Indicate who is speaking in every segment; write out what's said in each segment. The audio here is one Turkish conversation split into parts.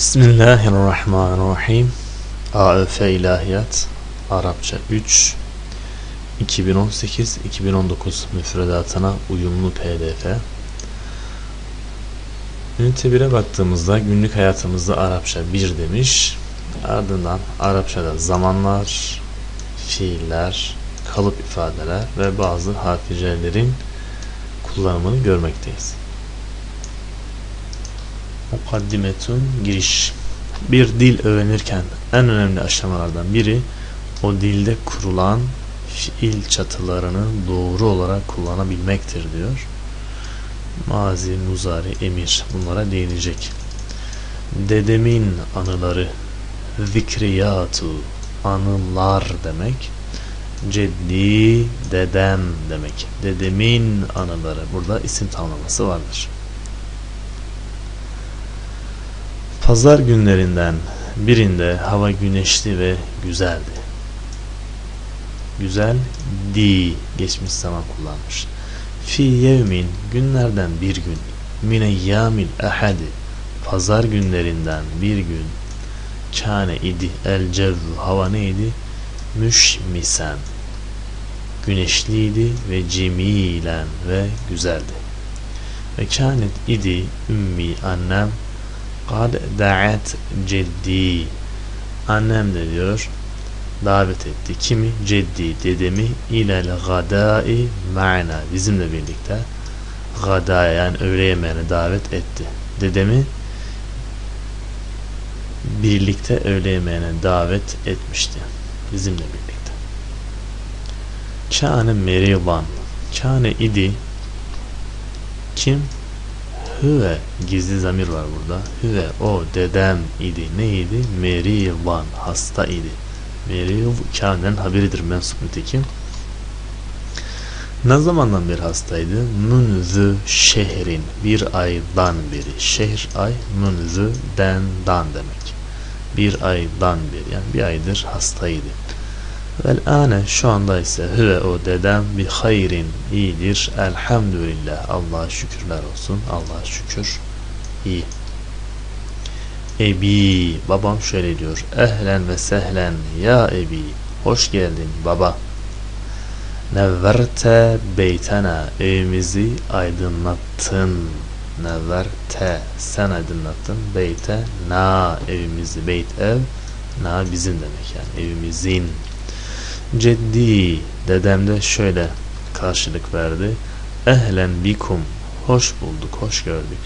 Speaker 1: Bismillahirrahmanirrahim. AÖF İlahiyat Arapça 3 2018-2019 müfredatına uyumlu PDF. Ünite 1'e baktığımızda günlük hayatımızda Arapça 1 demiş. Ardından Arapçada zamanlar, fiiller, kalıp ifadeler ve bazı harficelerin kullanımını görmekteyiz. Mukaddimetun giriş. Bir dil öğrenirken en önemli aşamalardan biri o dilde kurulan fiil çatılarını doğru olarak kullanabilmektir diyor. Mazi, muzari, emir bunlara değinecek. Dedemin anıları zikriyatu anılar demek. Ceddi dedem demek. Dedemin anıları burada isim tamlaması vardır. Pazar günlerinden birinde hava güneşli ve güzeldi. Güzel di geçmiş zaman kullanmış. Fi yevmin günlerden bir gün mineyyamil ahadi pazar günlerinden bir gün kâne idi el cevvu hava neydi? Müşmisen güneşliydi ve cemilen ve güzeldi. Ve kânet idi ümmi annem kad da'at ceddi annem de diyor? Davet etti. Kimi? Ceddi dedemi ilel gadai ma'na. Bizimle birlikte gada yani öğle yemeğine davet etti. Dedemi birlikte öğle yemeğine davet etmişti. Bizimle birlikte. Kâne meriban kâne idi. Kim Hüve gizli zamir var burada. Hüve o dedem idi. Neydi? Merivan hasta idi. Meriv kânen haberidir mensup nitekim. Ne zamandan beri hastaydı? Munzü şehrin bir aydan beri. Şehir ay munzü den dan demek. Bir aydan beri yani bir aydır hastaydı. Vel ane şu anda ise hüve o dedem bir hayrin iyidir. Elhamdülillah. Allah'a şükürler olsun. Allah'a şükür. iyi. Ebi babam şöyle diyor. Ehlen ve sehlen ya ebi. Hoş geldin baba. Nevverte beytena evimizi aydınlattın. Nevverte sen aydınlattın. Beyte na evimizi beyt ev na bizim demek yani evimizin Ceddi dedem de şöyle karşılık verdi. Ehlen bikum hoş bulduk, hoş gördük.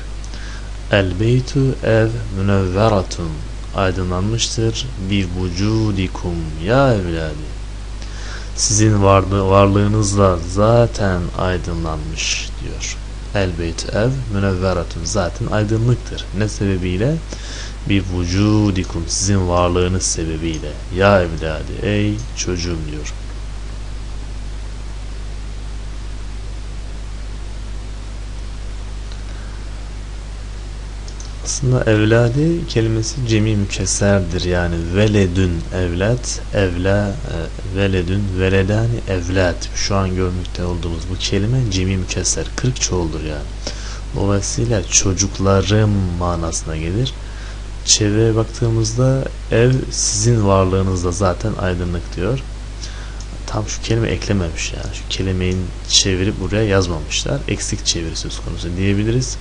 Speaker 1: El beytu ev münevveratun aydınlanmıştır bir vücudikum ya evladi. Sizin varlığı, varlığınızla zaten aydınlanmış diyor. El beytu ev münevveratun zaten aydınlıktır. Ne sebebiyle? Bir vücudikum sizin varlığınız sebebiyle. Ya evladı ey çocuğum diyor. Aslında evladi kelimesi cemi mükesserdir. Yani veledün evlat evla e, veledün veledani evlat. Şu an görmekte olduğumuz bu kelime cemi mükesser. Kırk çoğuldur yani. Dolayısıyla çocuklarım manasına gelir çevreye baktığımızda ev sizin varlığınızda zaten aydınlık diyor. Tam şu kelime eklememiş yani. Şu kelimeyi çevirip buraya yazmamışlar. Eksik çeviri söz konusu diyebiliriz.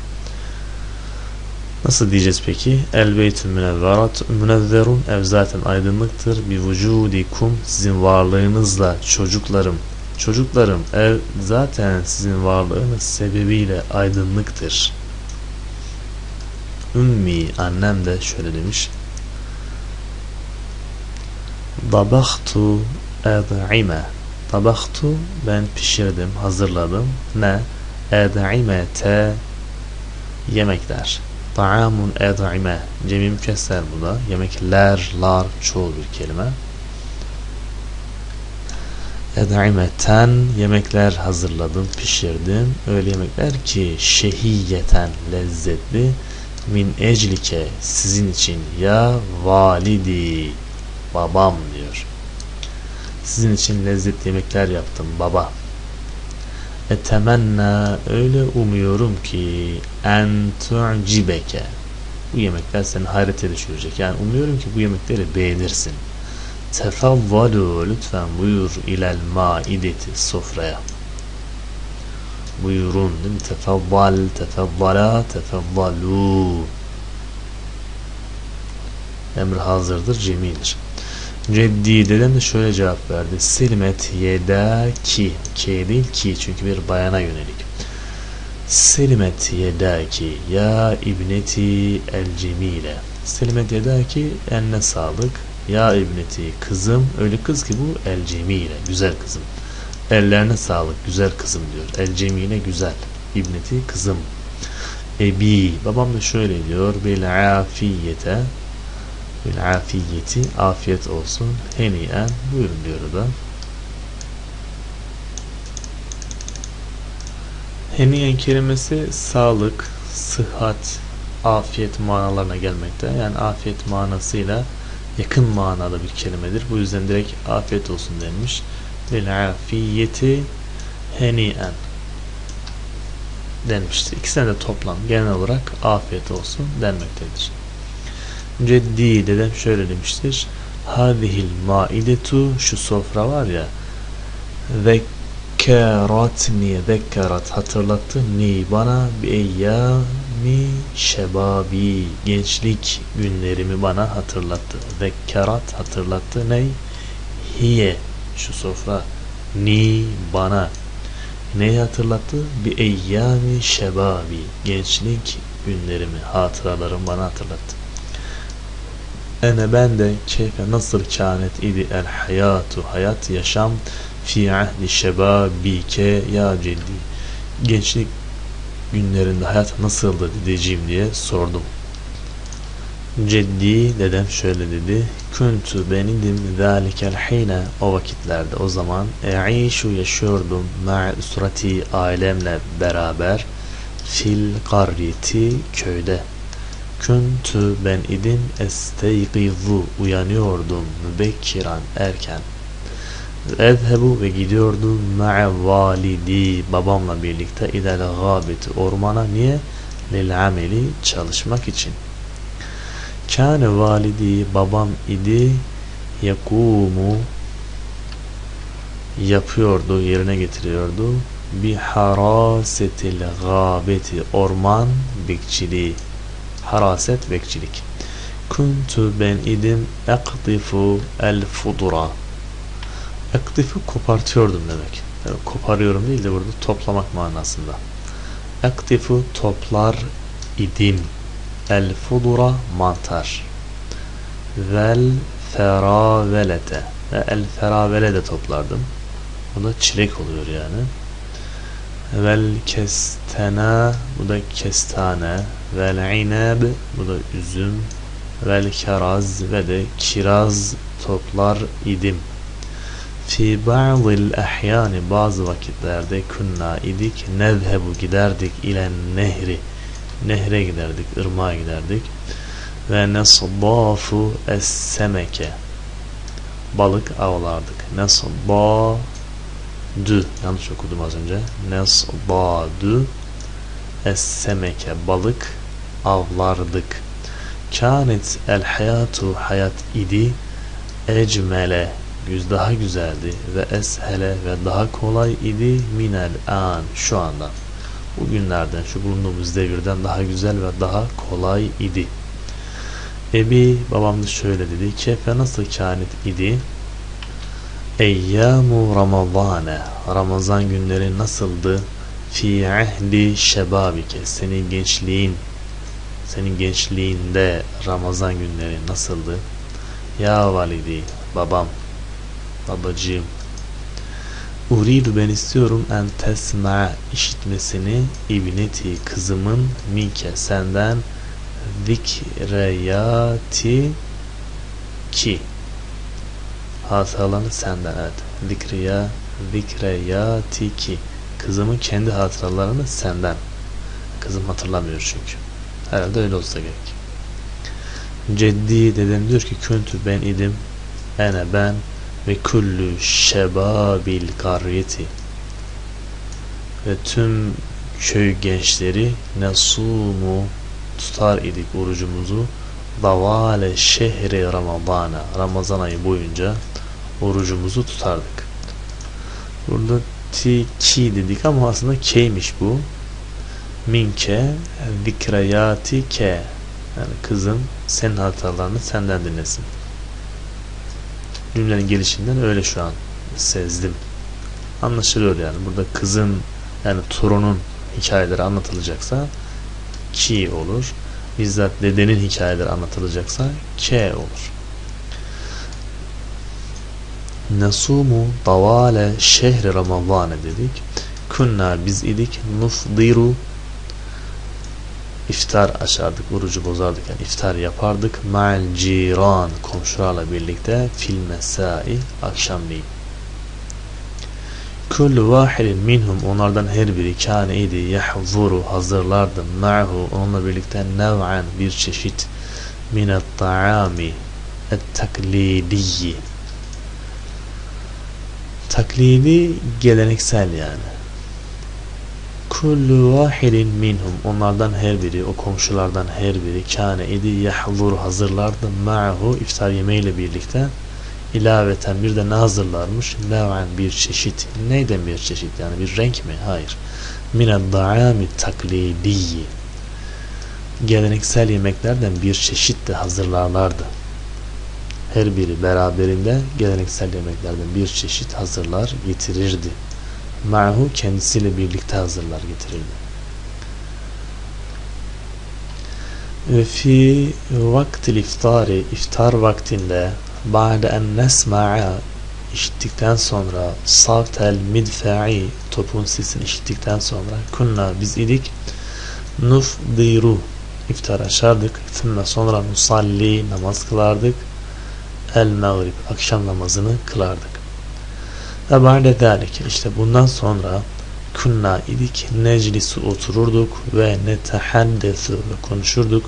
Speaker 1: Nasıl diyeceğiz peki? El beytün münevverat münevverun ev zaten aydınlıktır. Bir vücudikum sizin varlığınızla çocuklarım çocuklarım ev zaten sizin varlığınız sebebiyle aydınlıktır. Ümmi annem de şöyle demiş. Dabaktu ed'ime Dabaktu ben pişirdim, hazırladım. Ne? Ed'imete yemekler. Ta'amun ed'ime cemi mükesser bu da. Yemekler, lar, çoğul bir kelime. Ed'imeten yemekler hazırladım, pişirdim. Öyle yemekler ki şehiyeten lezzetli min eclike sizin için ya validi babam diyor. Sizin için lezzetli yemekler yaptım baba. Etemenna öyle umuyorum ki en tu'cibeke Bu yemekler seni hayrete düşürecek. Yani umuyorum ki bu yemekleri beğenirsin. Tefavvalu lütfen buyur ilel maideti sofraya. Buyurun değil mi? Tefavval, tefavvala, tefavvalu. Emr hazırdır, cemidir. Ceddi dedem de şöyle cevap verdi. Silmet yeda ki. Ki değil ki çünkü bir bayana yönelik. Silmet yeda ki ya ibneti el cemile. Silmet yeda ki eline sağlık. Ya ibneti kızım öyle kız ki bu el cemile güzel kızım. Ellerine sağlık güzel kızım diyor. El cemile güzel. İbneti kızım. Ebi babam da şöyle diyor. Bil afiyete bil afiyeti afiyet olsun. Heniyen buyurun diyor da. Heniyen kelimesi sağlık, sıhhat, afiyet manalarına gelmekte. Yani afiyet manasıyla yakın manada bir kelimedir. Bu yüzden direkt afiyet olsun denmiş. Bil afiyeti heniyen denmiştir. İkisine de toplam genel olarak afiyet olsun denmektedir. Ceddi dedem şöyle demiştir. Hadihil maidetu şu sofra var ya zekkeratni zekkerat hatırlattı ni bana bi eyyami şebabi gençlik günlerimi bana hatırlattı. Zekkerat hatırlattı ney? Hiye şu sofra ni bana neyi hatırlattı? Bir eyyami şebabi gençlik günlerimi, hatıralarım bana hatırlattı. Ene ben de keyfe nasıl kânet idi el hayatu hayat yaşam fi ahdi şebabike ya ceddi gençlik günlerinde hayat nasıldı dedeciğim diye sordum. Ceddi dedem şöyle dedi. Kuntu benidim zalikel hine o vakitlerde o zaman e'işu yaşıyordum ma usrati ailemle beraber fil qaryeti köyde. Kuntu ben idim esteygizu uyanıyordum mübekkiran erken. Ezhebu ve gidiyordum ma'a validi babamla birlikte idel gâbeti ormana niye? Lil ameli çalışmak için. Kâne validi babam idi yakumu yapıyordu, yerine getiriyordu. Bi harasetil gâbeti orman bekçiliği. Haraset bekçilik. Kuntu ben idim ektifu el fudura. Ektifu kopartıyordum demek. Yani koparıyorum değil de burada toplamak manasında. Ektifu toplar idim. El fudura mantar. Vel feravelete. Ve el feravele toplardım. Bu da çilek oluyor yani. Vel kestena bu da kestane. Vel inab bu da üzüm. Vel keraz ve de kiraz toplar idim. Fi ba'dil ahyani bazı vakitlerde kunna idik nezhebu giderdik ile nehri nehre giderdik, ırmağa giderdik. Ve nesdafu es-semeke balık avlardık. Nesdadu yanlış okudum az önce. Nesdadu es-semeke balık avlardık. Kânet el hayatu hayat idi ecmele yüz daha güzeldi ve eshele ve daha kolay idi minel an şu anda bu günlerden şu bulunduğumuz devirden daha güzel ve daha kolay idi. Ebi babam da şöyle dedi. Kefe nasıl kânet idi? Eyyamu Ramazane Ramazan günleri nasıldı? Fi ahdi şebabike senin gençliğin senin gençliğinde Ramazan günleri nasıldı? Ya validi babam babacığım Uridu ben istiyorum en tesma işitmesini ibneti kızımın minke senden zikreyati ki. Hatıralarını senden evet. Zikriya zikreyati ki. Kızımın kendi hatıralarını senden. Kızım hatırlamıyor çünkü. Herhalde öyle olsa gerek. Ceddi dedem diyor ki küntü ben idim ene ben ve kullu şebabil karyeti ve tüm köy gençleri nesumu tutar idik orucumuzu davale şehri ramadana Ramazan ayı boyunca orucumuzu tutardık. Burada ti ki dedik ama aslında keymiş bu. Minke zikrayati ke yani kızım senin hatalarını senden dinlesin. Cümlenin gelişinden öyle şu an sezdim. Anlaşılıyor yani. Burada kızın yani torunun hikayeleri anlatılacaksa ki olur. Bizzat dedenin hikayeleri anlatılacaksa ke olur. Nasumu davale şehri Ramazan'ı dedik. Kunna biz idik nufdiru iftar açardık, orucu bozardık yani iftar yapardık. Ma'al ciran komşularla birlikte fil mesai akşamleyin. Kullu vahidin minhum onlardan her biri kâne idi yahzuru hazırlardı ma'hu onunla birlikte nev'an bir çeşit minet ta'ami et taklidiyyi taklidi geleneksel yani kullu vahidin minhum. Onlardan her biri o komşulardan her biri kâne idi yahzur hazırlardı. Ma'hu iftar yemeğiyle birlikte ilaveten bir de ne hazırlarmış? Nev'an bir çeşit. Neyden bir çeşit? Yani bir renk mi? Hayır. Mined da'ami taklidiyyi geleneksel yemeklerden bir çeşit de hazırlarlardı. Her biri beraberinde geleneksel yemeklerden bir çeşit hazırlar getirirdi ma'hu kendisiyle birlikte hazırlar getirirdi ve fi vaktil iftari iftar vaktinde ba'de en nesma'a işittikten sonra savtel midfa'i topun sesini işittikten sonra kunna biz idik nufdiru iftar açardık thümme sonra nusalli namaz kılardık el mağrib akşam namazını kılardık ve ba'de zâlike işte bundan sonra kunna idik neclisu otururduk ve netehaddesu ve konuşurduk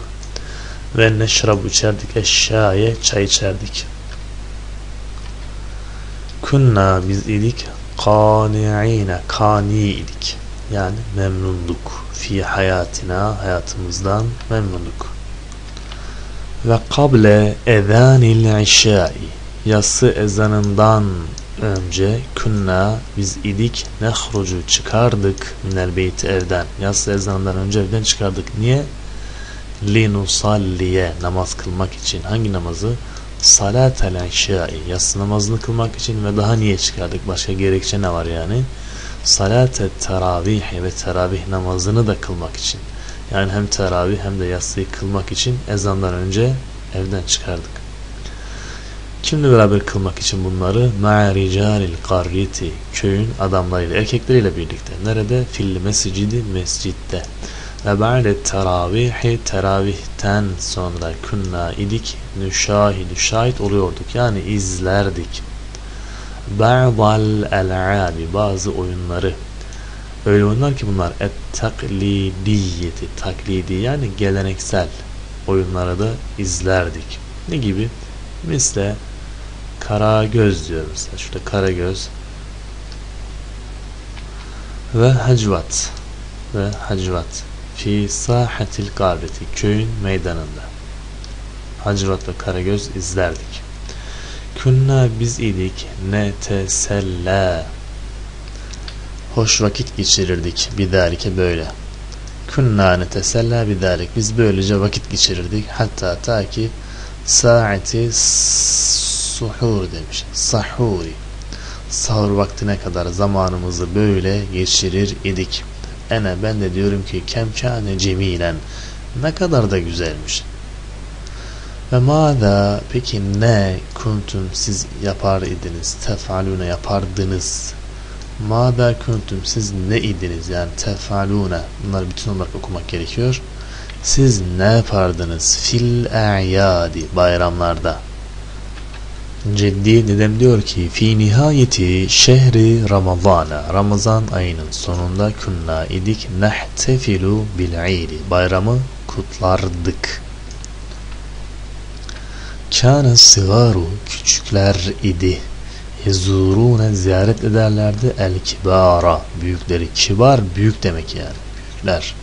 Speaker 1: ve neşrabu içerdik eşşaye çay içerdik. Kunna biz idik kani'ine kani idik. Yani memnunduk. Fi hayatina hayatımızdan memnunduk. Ve kable ezanil işai yası ezanından önce kunna biz idik nehrucu çıkardık minel beyti evden. Yası ezanından önce evden çıkardık. Niye? Linusalliye namaz kılmak için. Hangi namazı? Salatel işai yatsı namazını kılmak için ve daha niye çıkardık? Başka gerekçe ne var yani? Salatet teravih ve teravih namazını da kılmak için. Yani hem teravih hem de yatsıyı kılmak için ezandan önce evden çıkardık kimle beraber kılmak için bunları? Ma'ricalil qarriti köyün adamlarıyla erkekleriyle birlikte. Nerede? Fil mescidi mescitte. Ve ba'de teravihi teravihten sonra kunna idik nüşahidü şahit oluyorduk. Yani izlerdik. Ba'dal el'abi bazı oyunları. Öyle oyunlar ki bunlar. Et taklidiyeti taklidi yani geleneksel oyunları da izlerdik. Ne gibi? Misle kara göz diyor mesela şurada kara göz. Ve hacvat ve hacvat fi sahatil gabeti köyün meydanında. Hacıvat ve Karagöz izlerdik. Künna biz idik. Ne tesella hoş vakit geçirirdik. Bidarike böyle. Künna ne tesella bidarik biz böylece vakit geçirirdik. Hatta ta ki saati suhur demiş. Sahuri. Sahur vaktine kadar zamanımızı böyle geçirir idik. Ene ben de diyorum ki kemkâne cemilen ne kadar da güzelmiş. Ve mâzâ peki ne kuntum siz yapar idiniz tefalune yapardınız? Mâzâ kuntum siz ne idiniz? Yani tefalune bunları bütün olarak okumak gerekiyor. Siz ne yapardınız? Fil a'yadi bayramlarda Ceddi dedem diyor ki fi nihayeti şehri Ramazana. Ramazan ayının sonunda kunna idik nehtefilu bil idi bayramı kutlardık. Kâne sigaru küçükler idi. Yezurune ziyaret ederlerdi. El kibara büyükleri kibar büyük demek yani büyükler.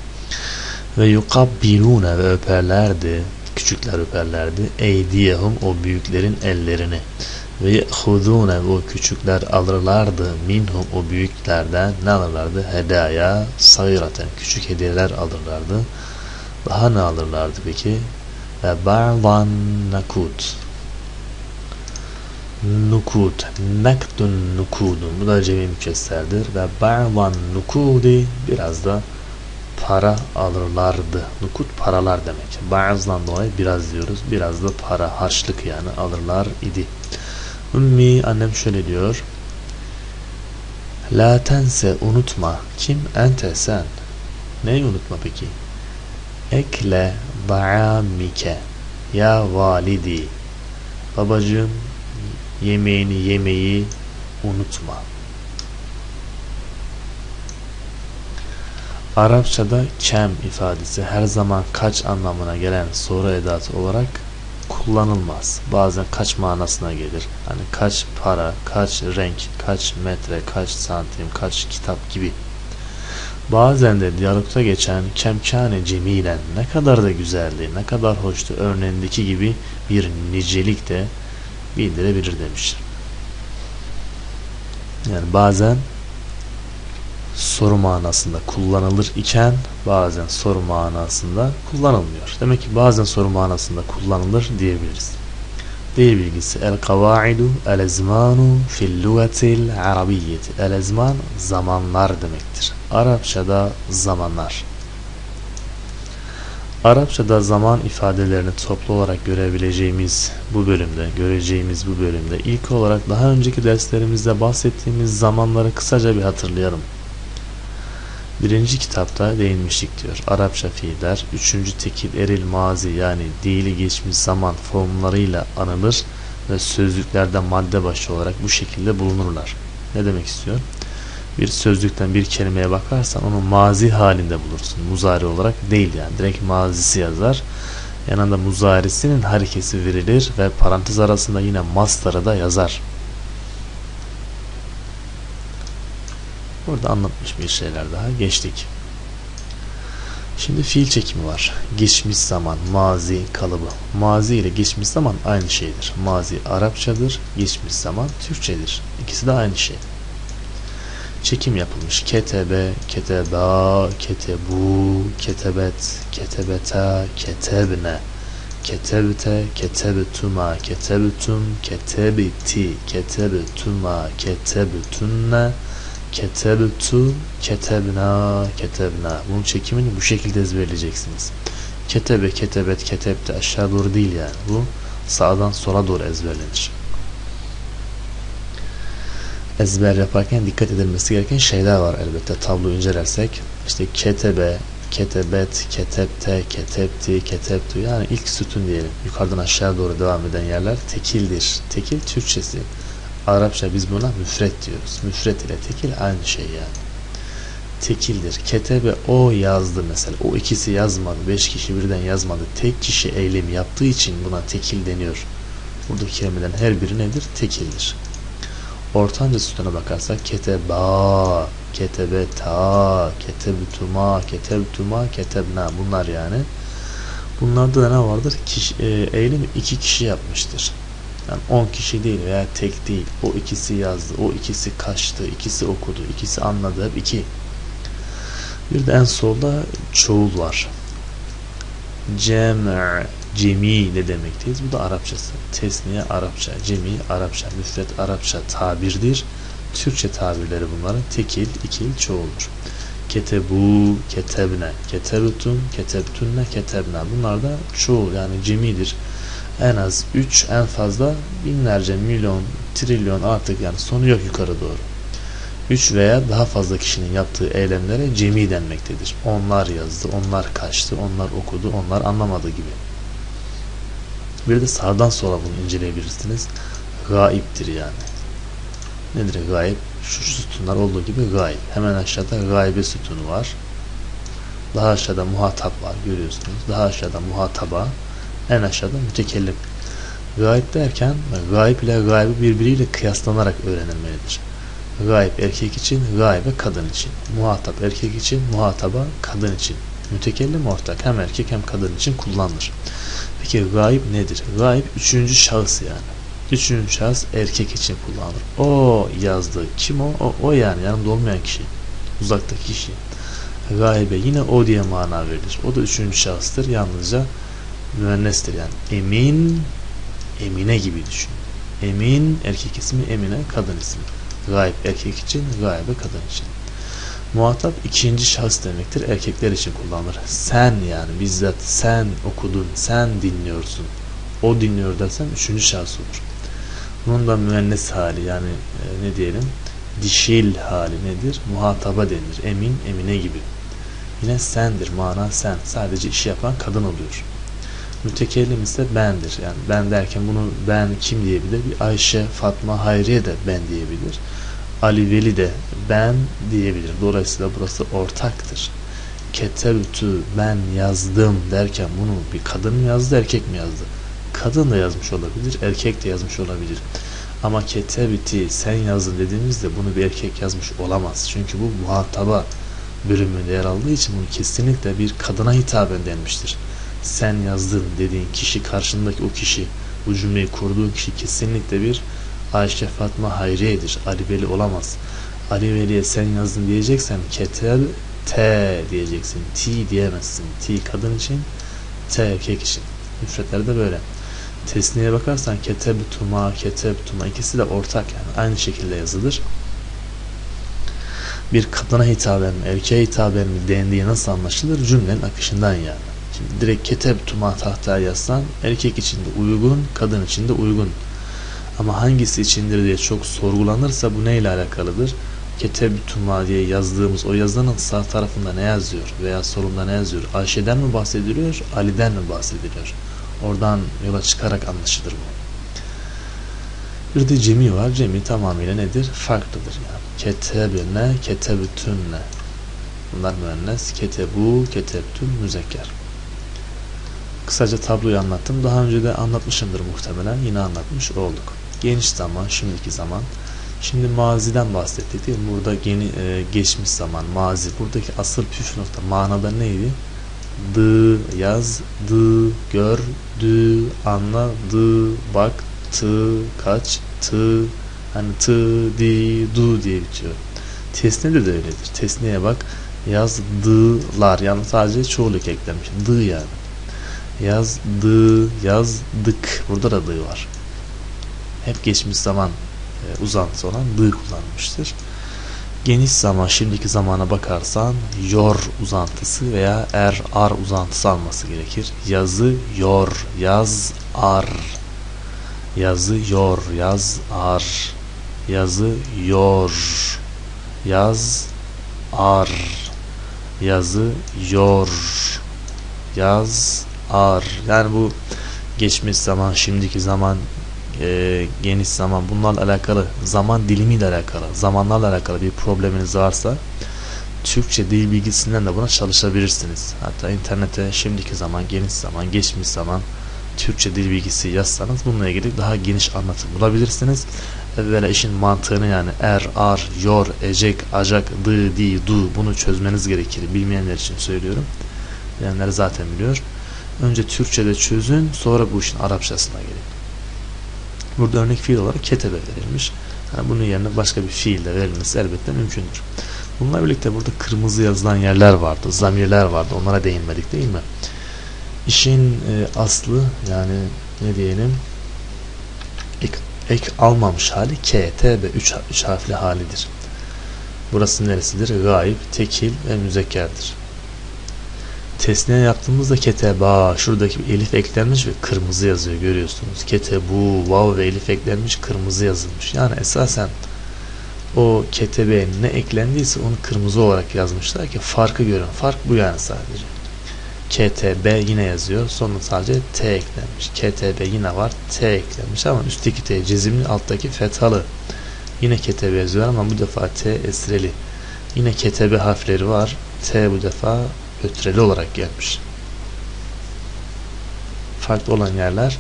Speaker 1: Ve yukabbilune ve öperlerdi. Küçükler öperlerdi. Eydiyehum o büyüklerin ellerini. Ve ye'hudune o küçükler alırlardı. Minhum o büyüklerden ne alırlardı? Hedaya sayraten. Küçük hediyeler alırlardı. Daha ne alırlardı peki? Ve ba'dan nakut. Nukut. Naktun nukudun. Bu da cemi mükesserdir. Ve ba'dan nukudi biraz da para alırlardı. Nukut paralar demek. Bazdan dolayı biraz diyoruz. Biraz da para, harçlık yani alırlar idi. Ümmi annem şöyle diyor. La tense unutma. Kim? Ente sen. Neyi unutma peki? Ekle da'amike. Ya validi. Babacığım yemeğini yemeyi unutma. Arapçada kem ifadesi her zaman kaç anlamına gelen soru edatı olarak kullanılmaz. Bazen kaç manasına gelir. Hani kaç para, kaç renk, kaç metre, kaç santim, kaç kitap gibi. Bazen de diyalogta geçen kemkane cemilen ne kadar da güzeldi, ne kadar hoştu örneğindeki gibi bir nicelik de bildirebilir demiş. Yani bazen soru manasında kullanılır iken bazen soru manasında kullanılmıyor. Demek ki bazen soru manasında kullanılır diyebiliriz. Dil bilgisi el kavaidu el ezmanu fil lugatil arabiyyeti. El ezman zamanlar demektir. Arapçada zamanlar. Arapçada zaman ifadelerini toplu olarak görebileceğimiz bu bölümde, göreceğimiz bu bölümde ilk olarak daha önceki derslerimizde bahsettiğimiz zamanları kısaca bir hatırlayalım. Birinci kitapta değinmiştik diyor. Arapça fiiller, üçüncü tekil eril mazi yani dili geçmiş zaman formlarıyla anılır ve sözlüklerde madde başı olarak bu şekilde bulunurlar. Ne demek istiyor? Bir sözlükten bir kelimeye bakarsan onu mazi halinde bulursun. Muzari olarak değil yani. Direkt mazisi yazar. Yanında muzarisinin harekesi verilir ve parantez arasında yine mastarı da yazar. Burada anlatmış bir şeyler daha geçtik. Şimdi fiil çekimi var. Geçmiş zaman, mazi kalıbı. Mazi ile geçmiş zaman aynı şeydir. Mazi Arapçadır, geçmiş zaman Türkçedir. İkisi de aynı şey. Çekim yapılmış. Ketebe, keteba, ketebu, ketebet, ketebeta, ketebne, ketebte, ketebtuma, ketebtum, ketebiti, ketebtuma, ketebtunne, Ketebtu, ketebna, ketebna. Bunun çekimini bu şekilde ezberleyeceksiniz. Ketebe, ketebet, ketebte aşağı doğru değil yani. Bu sağdan sola doğru ezberlenir. Ezber yaparken dikkat edilmesi gereken şeyler var elbette. Tablo incelersek işte ketebe, ketebet, ketebte, ketebti, ketebtu yani ilk sütun diyelim. Yukarıdan aşağı doğru devam eden yerler tekildir. Tekil Türkçesi. Arapça biz buna müfret diyoruz. Müfret ile tekil aynı şey yani. Tekildir. Ketebe o yazdı mesela. O ikisi yazmadı. Beş kişi birden yazmadı. Tek kişi eylemi yaptığı için buna tekil deniyor. Buradaki kelimelerin her biri nedir? Tekildir. Ortanca sütuna bakarsak keteba, ketebeta, ketebtuma, ketebtuma, ketebna bunlar yani. Bunlarda da ne vardır? Kişi, e, eylemi iki kişi yapmıştır. Yani 10 kişi değil veya tek değil. O ikisi yazdı, o ikisi kaçtı, ikisi okudu, ikisi anladı. Hep iki. Bir de en solda çoğul var. Cem' cemi ne demekteyiz? Bu da Arapçası. Tesniye Arapça, cemi Arapça, müfret Arapça tabirdir. Türkçe tabirleri bunların tekil, ikil, çoğuldur. Ketebu, ketebne, ketebutun, ketebtunne, ketebna. Bunlar da çoğul yani cemidir en az 3 en fazla binlerce milyon trilyon artık yani sonu yok yukarı doğru. 3 veya daha fazla kişinin yaptığı eylemlere cemi denmektedir. Onlar yazdı onlar kaçtı onlar okudu onlar anlamadı gibi. Bir de sağdan sola bunu inceleyebilirsiniz. Gaiptir yani. Nedir gaip? Şu sütunlar olduğu gibi gaip. Hemen aşağıda gaibe sütunu var. Daha aşağıda muhatap var görüyorsunuz. Daha aşağıda muhataba en aşağıda mütekellim. Gayb derken gayb ile gaybı birbiriyle kıyaslanarak öğrenilmelidir. Gayb erkek için, gaybe kadın için. Muhatap erkek için, muhataba kadın için. Mütekellim ortak. Hem erkek hem kadın için kullanılır. Peki gayb nedir? Gayb üçüncü şahıs yani. Üçüncü şahıs erkek için kullanılır. O yazdı. Kim o? O, o yani yanımda olmayan kişi. Uzaktaki kişi. Gaybe yine o diye mana verilir. O da üçüncü şahıstır. Yalnızca müennestir yani. Emin, Emine gibi düşün. Emin erkek ismi, Emine kadın ismi. Gayb erkek için, gaybe kadın için. Muhatap ikinci şahıs demektir. Erkekler için kullanılır. Sen yani bizzat sen okudun, sen dinliyorsun. O dinliyor dersen üçüncü şahıs olur. Bunun da müennes hali yani e, ne diyelim dişil hali nedir? Muhataba denir. Emin, emine gibi. Yine sendir. Mana sen. Sadece işi yapan kadın oluyor. Mütekellim ise bendir. Yani ben derken bunu ben kim diyebilir? Bir Ayşe, Fatma, Hayriye de ben diyebilir. Ali Veli de ben diyebilir. Dolayısıyla burası ortaktır. Ketebtü ben yazdım derken bunu bir kadın mı yazdı erkek mi yazdı? Kadın da yazmış olabilir, erkek de yazmış olabilir. Ama ketebiti sen yazdın dediğimizde bunu bir erkek yazmış olamaz. Çünkü bu muhataba bölümünde yer aldığı için bunu kesinlikle bir kadına hitaben denmiştir. Sen yazdın dediğin kişi karşındaki o kişi bu cümleyi kurduğun kişi kesinlikle bir Ayşe Fatma Hayriye'dir. Ali Veli olamaz. Ali Veli'ye sen yazdın diyeceksen keteb T diyeceksin. T diyemezsin. T kadın için, T erkek için. Müfretlerde böyle. Tesniye bakarsan ketebtuma, ketebtuma ikisi de ortak yani aynı şekilde yazılır. Bir kadına hitaben mi, erkeğe hitaben mi dendiği nasıl anlaşılır? Cümlenin akışından yani. Şimdi direkt ketebtuma tahtaya yazsan erkek için de uygun, kadın için de uygun. Ama hangisi içindir diye çok sorgulanırsa bu neyle alakalıdır? Ketebtuma diye yazdığımız o yazının sağ tarafında ne yazıyor veya solunda ne yazıyor? Ayşe'den mi bahsediliyor, Ali'den mi bahsediliyor? Oradan yola çıkarak anlaşılır bu. Bir de cemi var. Cemi tamamıyla nedir? Farklıdır yani. Ketebüne, ketebütünne. Bunlar müennes. Ketebu, ketebtün, müzekker. Kısaca tabloyu anlattım. Daha önce de anlatmışımdır muhtemelen. Yine anlatmış olduk. Geniş zaman, şimdiki zaman. Şimdi maziden bahsettik değil mi? Burada yeni, e, geçmiş zaman, mazi. Buradaki asıl püf nokta manada neydi? dı yaz, dı gör, dü anla, dı bak, tı kaç, tı hani tı, di, du diye bitiyor. Tesniye de öyledir. Tesniye bak yazdılar yani sadece çoğuluk eklenmiş. Dı yani. Yazdı, yazdık. Burada da dı var. Hep geçmiş zaman e, uzantısı olan dı kullanmıştır. Geniş zaman şimdiki zamana bakarsan yor uzantısı veya er ar uzantısı alması gerekir. Yazı yor, yaz ar. Yazı yor, yaz ar. Yazı yor, yaz ar. Yazı yor, yaz ar. Yani bu geçmiş zaman, şimdiki zaman, e, geniş zaman bunlarla alakalı zaman dilimiyle alakalı zamanlarla alakalı bir probleminiz varsa Türkçe dil bilgisinden de buna çalışabilirsiniz. Hatta internete şimdiki zaman, geniş zaman, geçmiş zaman Türkçe dil bilgisi yazsanız bununla ilgili daha geniş anlatım bulabilirsiniz. Evvela işin mantığını yani er, ar, yor, ecek, acak, dı, di, du bunu çözmeniz gerekir. Bilmeyenler için söylüyorum. Bilenler zaten biliyor. Önce Türkçe'de çözün sonra bu işin Arapçasına gelin. Burada örnek fiil olarak ketebe verilmiş. Yani bunun yerine başka bir fiil de verilmesi elbette mümkündür. Bununla birlikte burada kırmızı yazılan yerler vardı, zamirler vardı. Onlara değinmedik değil mi? İşin e, aslı yani ne diyelim ek, ek almamış hali K, T ve 3 üç harfli halidir. Burası neresidir? Gayb, tekil ve müzekkerdir. Tesniye yaptığımızda keteba şuradaki elif eklenmiş ve kırmızı yazıyor görüyorsunuz. Ketebu vav ve elif eklenmiş kırmızı yazılmış. Yani esasen o ketebe ne eklendiyse onu kırmızı olarak yazmışlar ki farkı görün. Fark bu yani sadece. KTB yine yazıyor. Sonra sadece T eklenmiş. KTB yine var. T eklenmiş ama üstteki T cezimli alttaki fethalı. Yine KTB yazıyor ama bu defa T esreli. Yine KTB harfleri var. T bu defa ötreli olarak gelmiş. Farklı olan yerler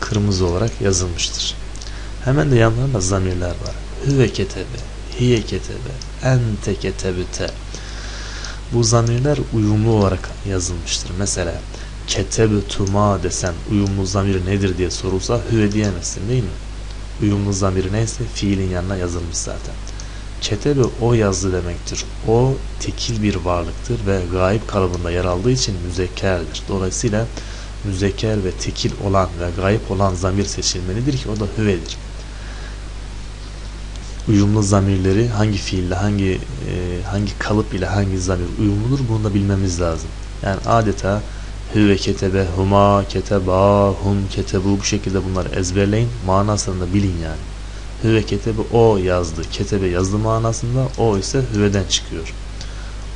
Speaker 1: kırmızı olarak yazılmıştır. Hemen de yanlarında zamirler var. Hüve ketebe, hiye ketebe, ente ketebüte. Bu zamirler uyumlu olarak yazılmıştır. Mesela ketebtuma desen uyumlu zamir nedir diye sorulsa hüve diyemezsin değil mi? Uyumlu zamir neyse fiilin yanına yazılmış zaten. Ketebe o yazdı demektir. O tekil bir varlıktır ve gayb kalıbında yer aldığı için müzekkerdir. Dolayısıyla müzekker ve tekil olan ve gayb olan zamir seçilmelidir ki o da hüvedir. Uyumlu zamirleri hangi fiille, hangi e, hangi kalıp ile hangi zamir uyumludur bunu da bilmemiz lazım. Yani adeta hüve ketebe, huma keteba, hum ketebu bu şekilde bunları ezberleyin. Manasını da bilin yani. Hüve ketebe o yazdı. Ketebe yazdı manasında o ise hüveden çıkıyor.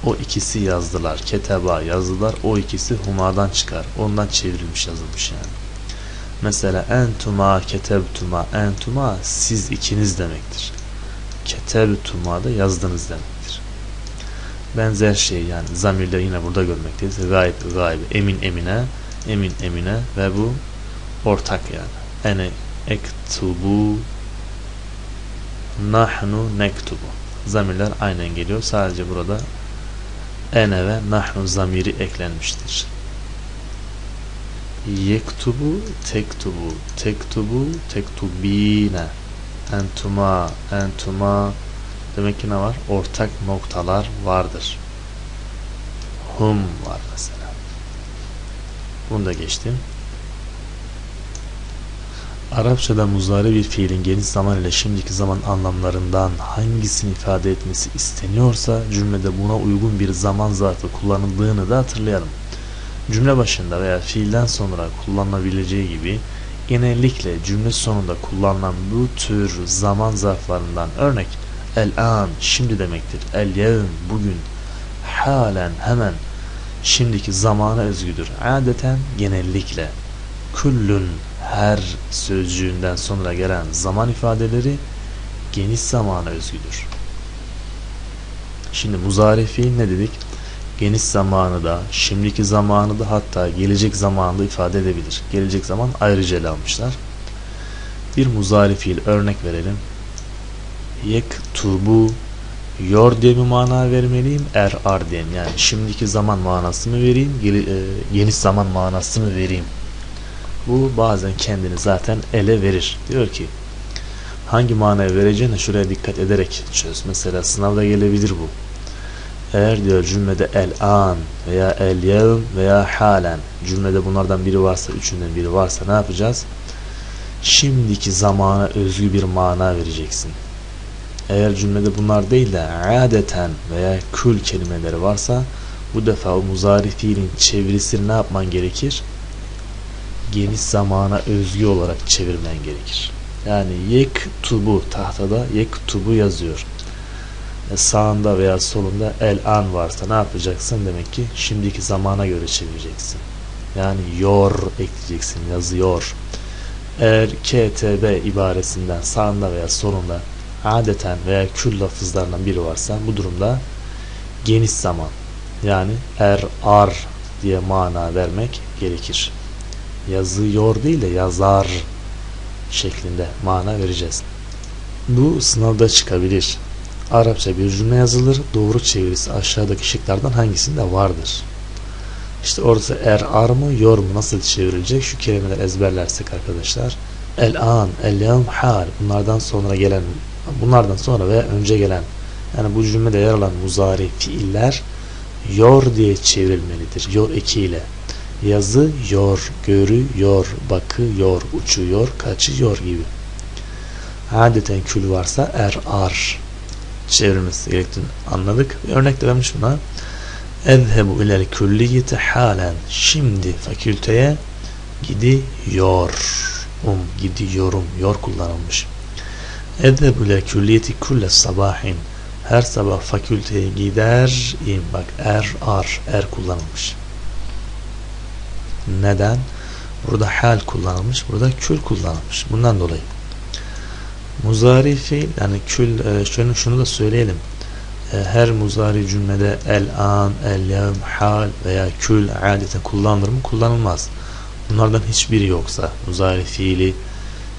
Speaker 1: O ikisi yazdılar. Keteba yazdılar. O ikisi humadan çıkar. Ondan çevrilmiş yazılmış yani. Mesela entuma ketebtuma entuma siz ikiniz demektir. Ketebtuma da yazdınız demektir. Benzer şey yani zamirleri yine burada görmekteyiz. Gayb gayb emin emine emin emine ve bu ortak yani. Ene ektubu nahnu nektubu. Zamirler aynen geliyor. Sadece burada ene ve nahnu zamiri eklenmiştir. Yektubu tektubu tektubu tektubine entuma entuma demek ki ne var? Ortak noktalar vardır. Hum var mesela. Bunu da geçtim. Arapçada muzari bir fiilin geniş zaman ile şimdiki zaman anlamlarından hangisini ifade etmesi isteniyorsa cümlede buna uygun bir zaman zarfı kullanıldığını da hatırlayalım. Cümle başında veya fiilden sonra kullanılabileceği gibi genellikle cümle sonunda kullanılan bu tür zaman zarflarından örnek el-an şimdi demektir. El-yevm bugün halen hemen şimdiki zamana özgüdür. Adeten genellikle küllün her sözcüğünden sonra gelen zaman ifadeleri geniş zamana özgüdür. Şimdi muzari fiil ne dedik? Geniş zamanı da, şimdiki zamanı da hatta gelecek zamanı da ifade edebilir. Gelecek zaman ayrıca ele almışlar. Bir muzari örnek verelim. Yektubu yor diye bir mana vermeliyim, er ar diyeyim. Yani şimdiki zaman manası mı vereyim, geniş zaman manası mı vereyim? Bu bazen kendini zaten ele verir. Diyor ki hangi manaya vereceğine şuraya dikkat ederek çöz. Mesela sınavda gelebilir bu. Eğer diyor cümlede el an veya el yevm veya halen cümlede bunlardan biri varsa üçünden biri varsa ne yapacağız? Şimdiki zamana özgü bir mana vereceksin. Eğer cümlede bunlar değil de adeten veya kül kelimeleri varsa bu defa o muzari fiilin çevirisini ne yapman gerekir? Geniş zamana özgü olarak çevirmen gerekir. Yani yek tubu tahtada yek tubu yazıyor. E sağında veya solunda el an varsa ne yapacaksın? Demek ki şimdiki zamana göre çevireceksin. Yani yor ekleyeceksin, yazıyor. Eğer KTB ibaresinden sağında veya solunda adeten veya kül lafızlarından biri varsa bu durumda geniş zaman yani er ar diye mana vermek gerekir yazıyor değil de yazar şeklinde mana vereceğiz. Bu sınavda çıkabilir. Arapça bir cümle yazılır. Doğru çevirisi aşağıdaki şıklardan hangisinde vardır? İşte orada er ar mı yor mu nasıl çevrilecek? Şu kelimeler ezberlersek arkadaşlar. El an, el yevm hal. Bunlardan sonra gelen bunlardan sonra veya önce gelen yani bu cümlede yer alan muzari fiiller yor diye çevrilmelidir. Yor ekiyle yazıyor, görüyor, bakıyor, uçuyor, kaçıyor gibi. Adeten kül varsa er ar çevrilmesi gerektiğini anladık. Örnek de vermiş buna. Ezhebu ilel külliyeti halen. Şimdi fakülteye gidiyor. Um gidiyorum. Yor kullanılmış. Ezhebu ilel külliyeti kulle sabahin. Her sabah fakülteye giderim. Bak er ar er kullanılmış. Neden? Burada hal kullanılmış, burada kül kullanılmış. Bundan dolayı. Muzari fiil yani kül e, şunu, şunu da söyleyelim. E, her muzari cümlede el an, el yevm, hal veya kül adete kullanılır mı? Kullanılmaz. Bunlardan hiçbiri yoksa muzari fiili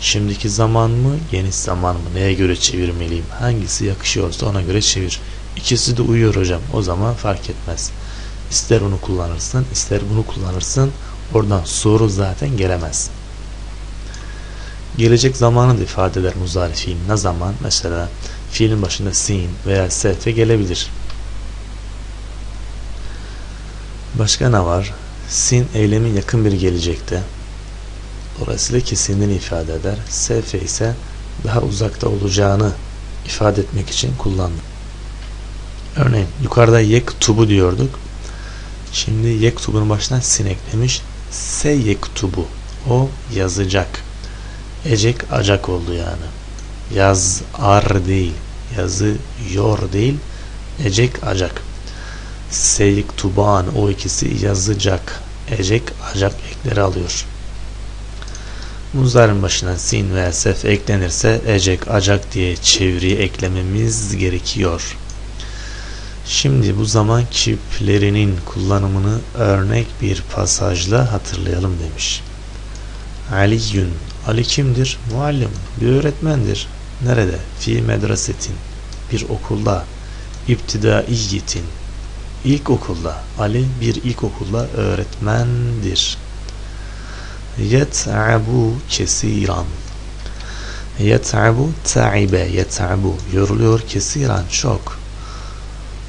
Speaker 1: şimdiki zaman mı, geniş zaman mı, neye göre çevirmeliyim? Hangisi yakışıyorsa ona göre çevir. İkisi de uyuyor hocam. O zaman fark etmez. İster onu kullanırsın, ister bunu kullanırsın. Oradan soru zaten gelemez. Gelecek zamanı da ifade eder muzari fiil. Ne zaman? Mesela fiilin başında sin veya sefe gelebilir. Başka ne var? Sin eylemin yakın bir gelecekte. Dolayısıyla kesinliğini ifade eder. Sefe ise daha uzakta olacağını ifade etmek için kullandım. Örneğin yukarıda yektubu diyorduk. Şimdi yektubun başına sin eklemiş. Se yektubu. O yazacak. Ecek acak oldu yani. Yaz ar değil. Yazı yor değil. Ecek acak. Seyiktuban o ikisi yazacak. Ecek acak ekleri alıyor. Muzdarın başına sin ve sef eklenirse ecek acak diye çeviri eklememiz gerekiyor. Şimdi bu zaman kiplerinin kullanımını örnek bir pasajla hatırlayalım demiş. Aliyün Ali kimdir? Muallim, bir öğretmendir. Nerede? Fi medresetin, bir okulda. İbtidaiyyetin, ilkokulda. Ali bir ilkokulda öğretmendir. Yet'abu kesiran. Yet'abu ta'ibe yet'abu. Yoruluyor kesiran çok.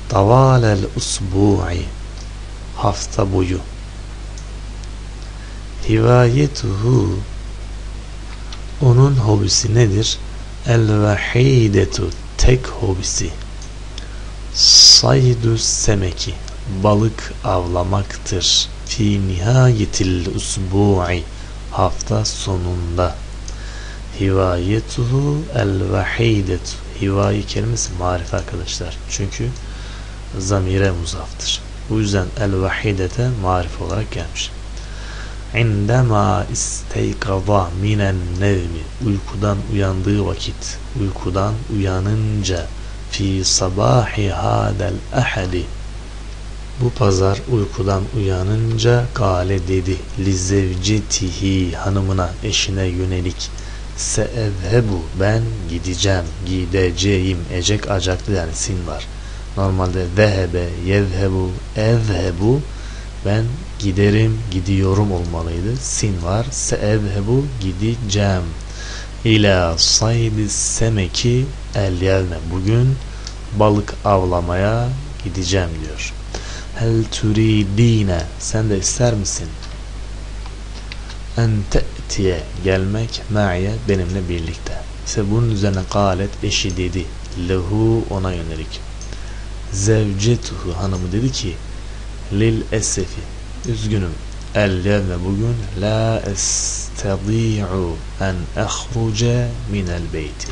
Speaker 1: Tavalel usbu'i. Hafta boyu. Hivayetuhu onun hobisi nedir? El-vahidetu tek hobisi. Saydu semeki balık avlamaktır. Fi nihayetil usbu'i hafta sonunda. Hivayetuhu el-vahidetu Hivayi kelimesi marife arkadaşlar. Çünkü zamire muzaftır. Bu yüzden el-vahidete marif olarak gelmiş. İndema isteykaza minen nevmi uykudan uyandığı vakit uykudan uyanınca fi sabahi hadel ahadi bu pazar uykudan uyanınca gale dedi li zevcetihi hanımına eşine yönelik seevhebu ben gideceğim gideceğim ecek acaklı yani sin var normalde zehebe yevhebu evhebu ben giderim, gidiyorum olmalıydı. Sin var. Seevhebu gideceğim. İla saydi semeki el yevme. Bugün balık avlamaya gideceğim diyor. Hel turidine. Sen de ister misin? En te'tiye. Gelmek ma'iye benimle birlikte. İşte bunun üzerine galet eşi dedi. Lehu ona yönelik. Zevcetuhu hanımı dedi ki lil esefi üzgünüm. El yevme bugün la estadi'u en ehruce minel beyti.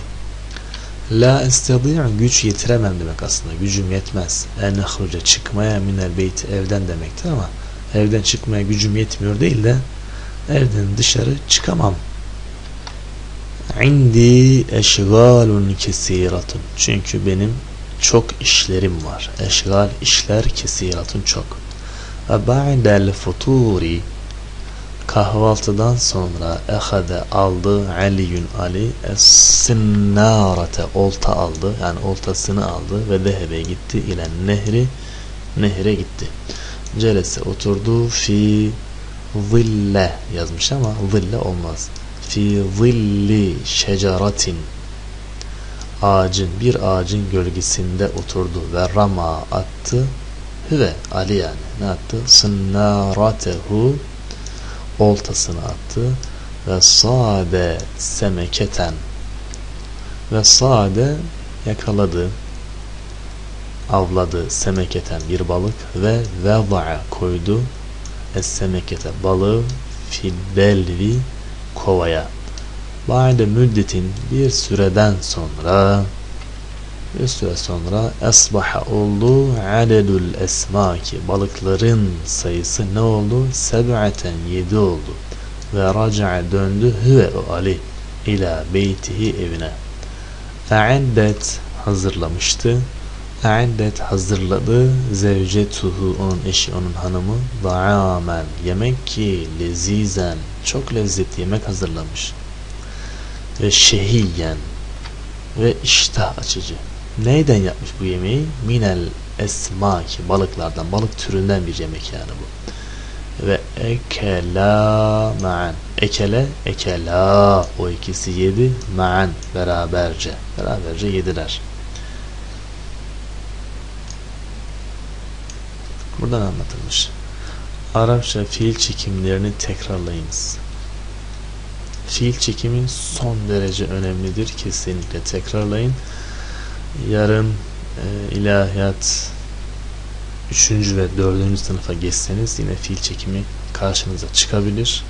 Speaker 1: La estadi'u güç yetiremem demek aslında gücüm yetmez. En ehruce çıkmaya minel beyti evden demektir ama evden çıkmaya gücüm yetmiyor değil de evden dışarı çıkamam. İndi eşgalun kesiratun. Çünkü benim çok işlerim var. Eşgal işler kesiratun çok. Ve ba'del futuri kahvaltıdan sonra ehade aldı Ali'yün Ali es-sinnarete olta aldı yani oltasını aldı ve dehebe gitti ile nehri nehre gitti. Celese oturdu fi zille yazmış ama zille olmaz. Fi zilli şeceratin ağacın bir ağacın gölgesinde oturdu ve rama attı. Hüve Ali yani ne attı? Sınnaratehu oltasını attı. Ve sade semeketen ve sade yakaladı avladı semeketen bir balık ve veda'a koydu. Es semekete balığı fiddelvi kovaya Ba'de müddetin bir süreden sonra bir süre sonra esbaha oldu adedul esmaki balıkların sayısı ne oldu? Seb'aten yedi oldu. Ve raca'a döndü hüve o Ali ila beytihi evine. Fe'addet hazırlamıştı. Fe'addet hazırladı. Zevcetuhu onun eşi onun hanımı. Da'amen yemek ki lezizen çok lezzetli yemek hazırlamış. Ve şehiyen ve iştah açıcı Neyden yapmış bu yemeği? Minel esmaki balıklardan, balık türünden bir yemek yani bu. Ve ekela ma'an. Ekele, ekela. O ikisi yedi. Ma'an. Beraberce. Beraberce yediler. Buradan anlatılmış. Arapça fiil çekimlerini tekrarlayınız. Fiil çekimi son derece önemlidir. Kesinlikle tekrarlayın. Yarın e, ilahiyat 3. ve 4. sınıfa geçseniz yine fiil çekimi karşınıza çıkabilir.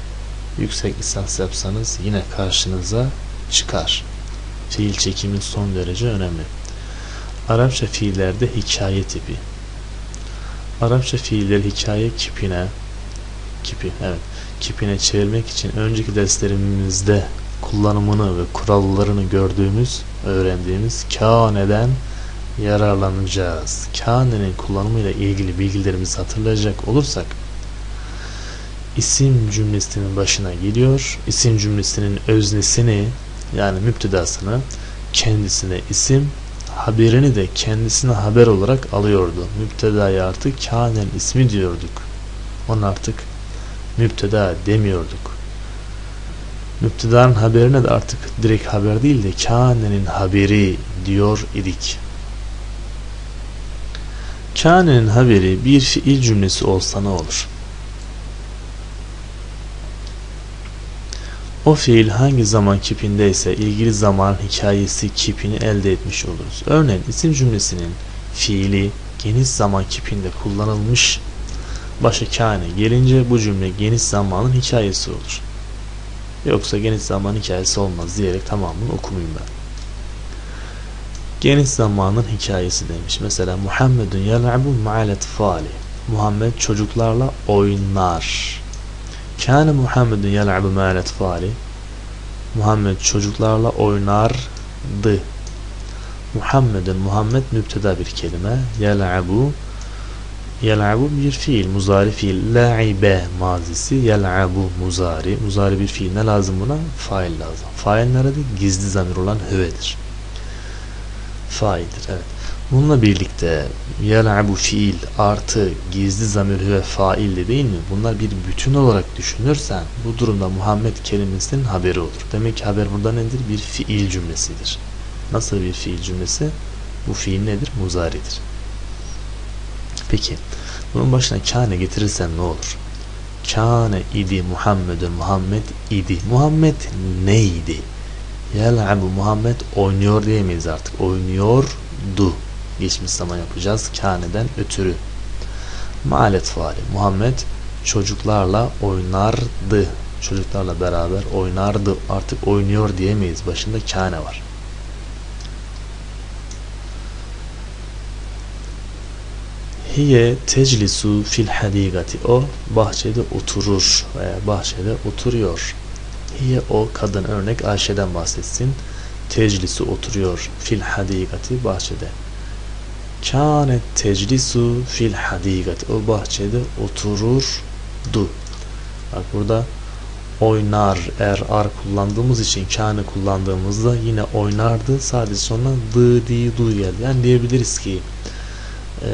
Speaker 1: Yüksek lisans yapsanız yine karşınıza çıkar. Fiil çekimi son derece önemli. Arapça fiillerde hikaye tipi. Arapça fiilleri hikaye kipine kipi evet kipine çevirmek için önceki derslerimizde kullanımını ve kurallarını gördüğümüz, öğrendiğimiz kâneden yararlanacağız. Kânenin kullanımıyla ilgili bilgilerimizi hatırlayacak olursak isim cümlesinin başına geliyor. İsim cümlesinin öznesini yani müptedasını kendisine isim haberini de kendisine haber olarak alıyordu. Müptedaya artık kânen ismi diyorduk. Onu artık müpteda demiyorduk. Müptedanın haberine de artık direkt haber değil de kânenin haberi diyor idik. Kânenin haberi bir fiil cümlesi olsa ne olur? O fiil hangi zaman kipindeyse ilgili zaman hikayesi kipini elde etmiş oluruz. Örneğin isim cümlesinin fiili geniş zaman kipinde kullanılmış başa kâne gelince bu cümle geniş zamanın hikayesi olur. Yoksa geniş zaman hikayesi olmaz diyerek tamamını okumayayım ben. Geniş zamanın hikayesi demiş. Mesela Muhammedun yel'abu ma'al etfali. Muhammed çocuklarla oynar. Kâne Muhammedun yel'abu ma'al etfali. Muhammed çocuklarla oynardı. Muhammedun Muhammed müpteda bir kelime. Yel'abu Yel'abu bir fiil, muzari fiil. La'ibe mazisi. Yel'abu muzari. Muzari bir fiil. Ne lazım buna? Fail lazım. Fail nerede? Gizli zamir olan hüvedir. Faildir. Evet. Bununla birlikte yel'abu fiil artı gizli zamir hüve faildi değil mi? Bunlar bir bütün olarak düşünürsen bu durumda Muhammed kelimesinin haberi olur. Demek ki haber burada nedir? Bir fiil cümlesidir. Nasıl bir fiil cümlesi? Bu fiil nedir? Muzaridir. Peki bunun başına kâne getirirsen ne olur? Kâne idi Muhammedun Muhammed idi. Muhammed neydi? Yel'abu Muhammed oynuyor diyemeyiz artık. Oynuyordu. Geçmiş zaman yapacağız. Kâne'den ötürü. Malet faali. Muhammed çocuklarla oynardı. Çocuklarla beraber oynardı. Artık oynuyor diyemeyiz. Başında kâne var. Hiye teclisu fil hadikati. O bahçede oturur veya bahçede oturuyor. Hiye o kadın örnek Ayşe'den bahsetsin. Teclisu oturuyor fil hadikati bahçede. Kânet teclisu fil hadikati. O bahçede otururdu. Bak burada oynar er ar kullandığımız için kâne kullandığımızda yine oynardı. Sadece sonra dı di du geldi. Yani diyebiliriz ki e,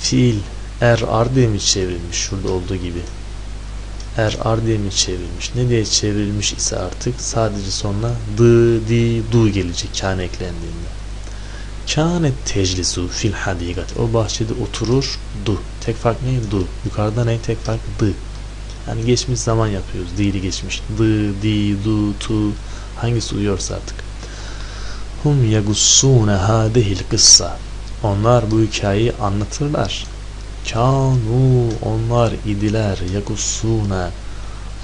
Speaker 1: fiil er ar diye mi çevrilmiş şurada olduğu gibi. Er ar diye mi çevrilmiş. Ne diye çevrilmiş ise artık sadece sonra dı di du gelecek kâne eklendiğinde. Kânet teclisu fil hadikat o bahçede oturur du. Tek fark ne du. Yukarıda ne? Tek fark dı. Yani geçmiş zaman yapıyoruz. Dili geçmiş. Dı di du tu. Hangisi uyuyorsa artık. Hum yagussune hadihil kıssa onlar bu hikayeyi anlatırlar. Kanu onlar idiler yakussuna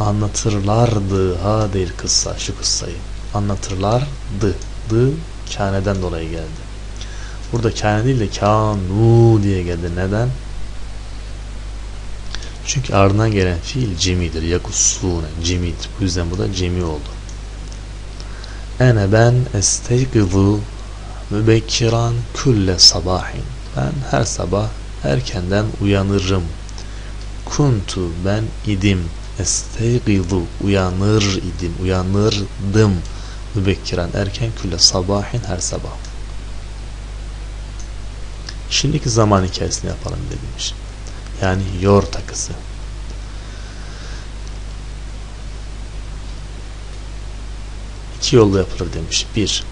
Speaker 1: anlatırlardı ha değil kıssa şu kıssayı anlatırlardı dı kâneden dolayı geldi. Burada kâne değil de kanu diye geldi. Neden? Çünkü ardından gelen fiil cemidir. Yakussune cemidir. Bu yüzden bu da cemi oldu. Ene ben esteygizu mübekkiran külle sabahin. Ben her sabah erkenden uyanırım. Kuntu ben idim. Esteygidu uyanır idim. Uyanırdım. Mübekkiran erken külle sabahin her sabah. Şimdiki zaman hikayesini yapalım demiş. Yani yor takısı. İki yolda yapılır demiş. Bir,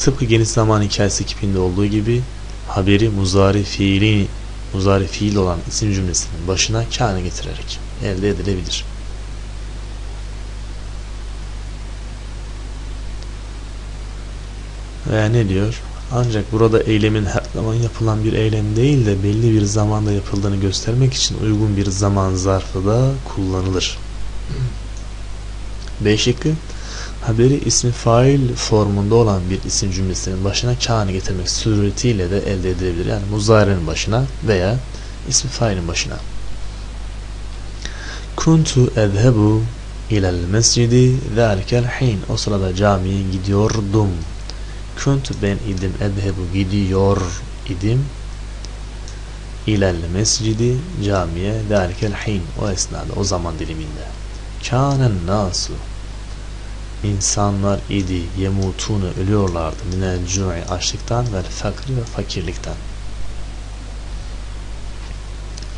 Speaker 1: tıpkı geniş zaman hikayesi kipinde olduğu gibi haberi muzari fiili muzari fiil olan isim cümlesinin başına kâne getirerek elde edilebilir. Veya ne diyor? Ancak burada eylemin her zaman yapılan bir eylem değil de belli bir zamanda yapıldığını göstermek için uygun bir zaman zarfı da kullanılır. B şıkkı haberi ismi fail formunda olan bir isim cümlesinin başına kâne getirmek suretiyle de elde edilebilir. Yani muzarenin başına veya ismi failin başına. Kuntu ezhebu ilel mescidi zâlikel hin. O sırada camiye gidiyordum. Kuntu ben idim ezhebu gidiyor idim ilel mescidi camiye zâlikel hin. O esnada o zaman diliminde. Kânen nasu insanlar idi yemutunu ölüyorlardı minel cu'i açlıktan ve fakri ve fakirlikten.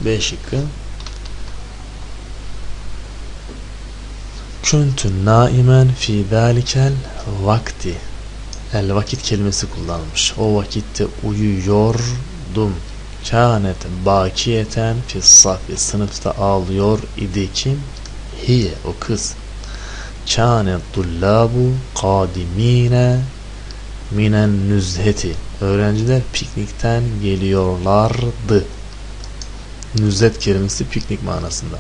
Speaker 1: B şıkkı Küntü naimen fi zalikel vakti El vakit kelimesi kullanılmış. O vakitte uyuyordum. Kânet bakiyeten fi safi sınıfta ağlıyor idi kim? Hiye o kız. Kâne dullabu kadimine minen nüzheti. Öğrenciler piknikten geliyorlardı. Nüzhet kelimesi piknik manasında.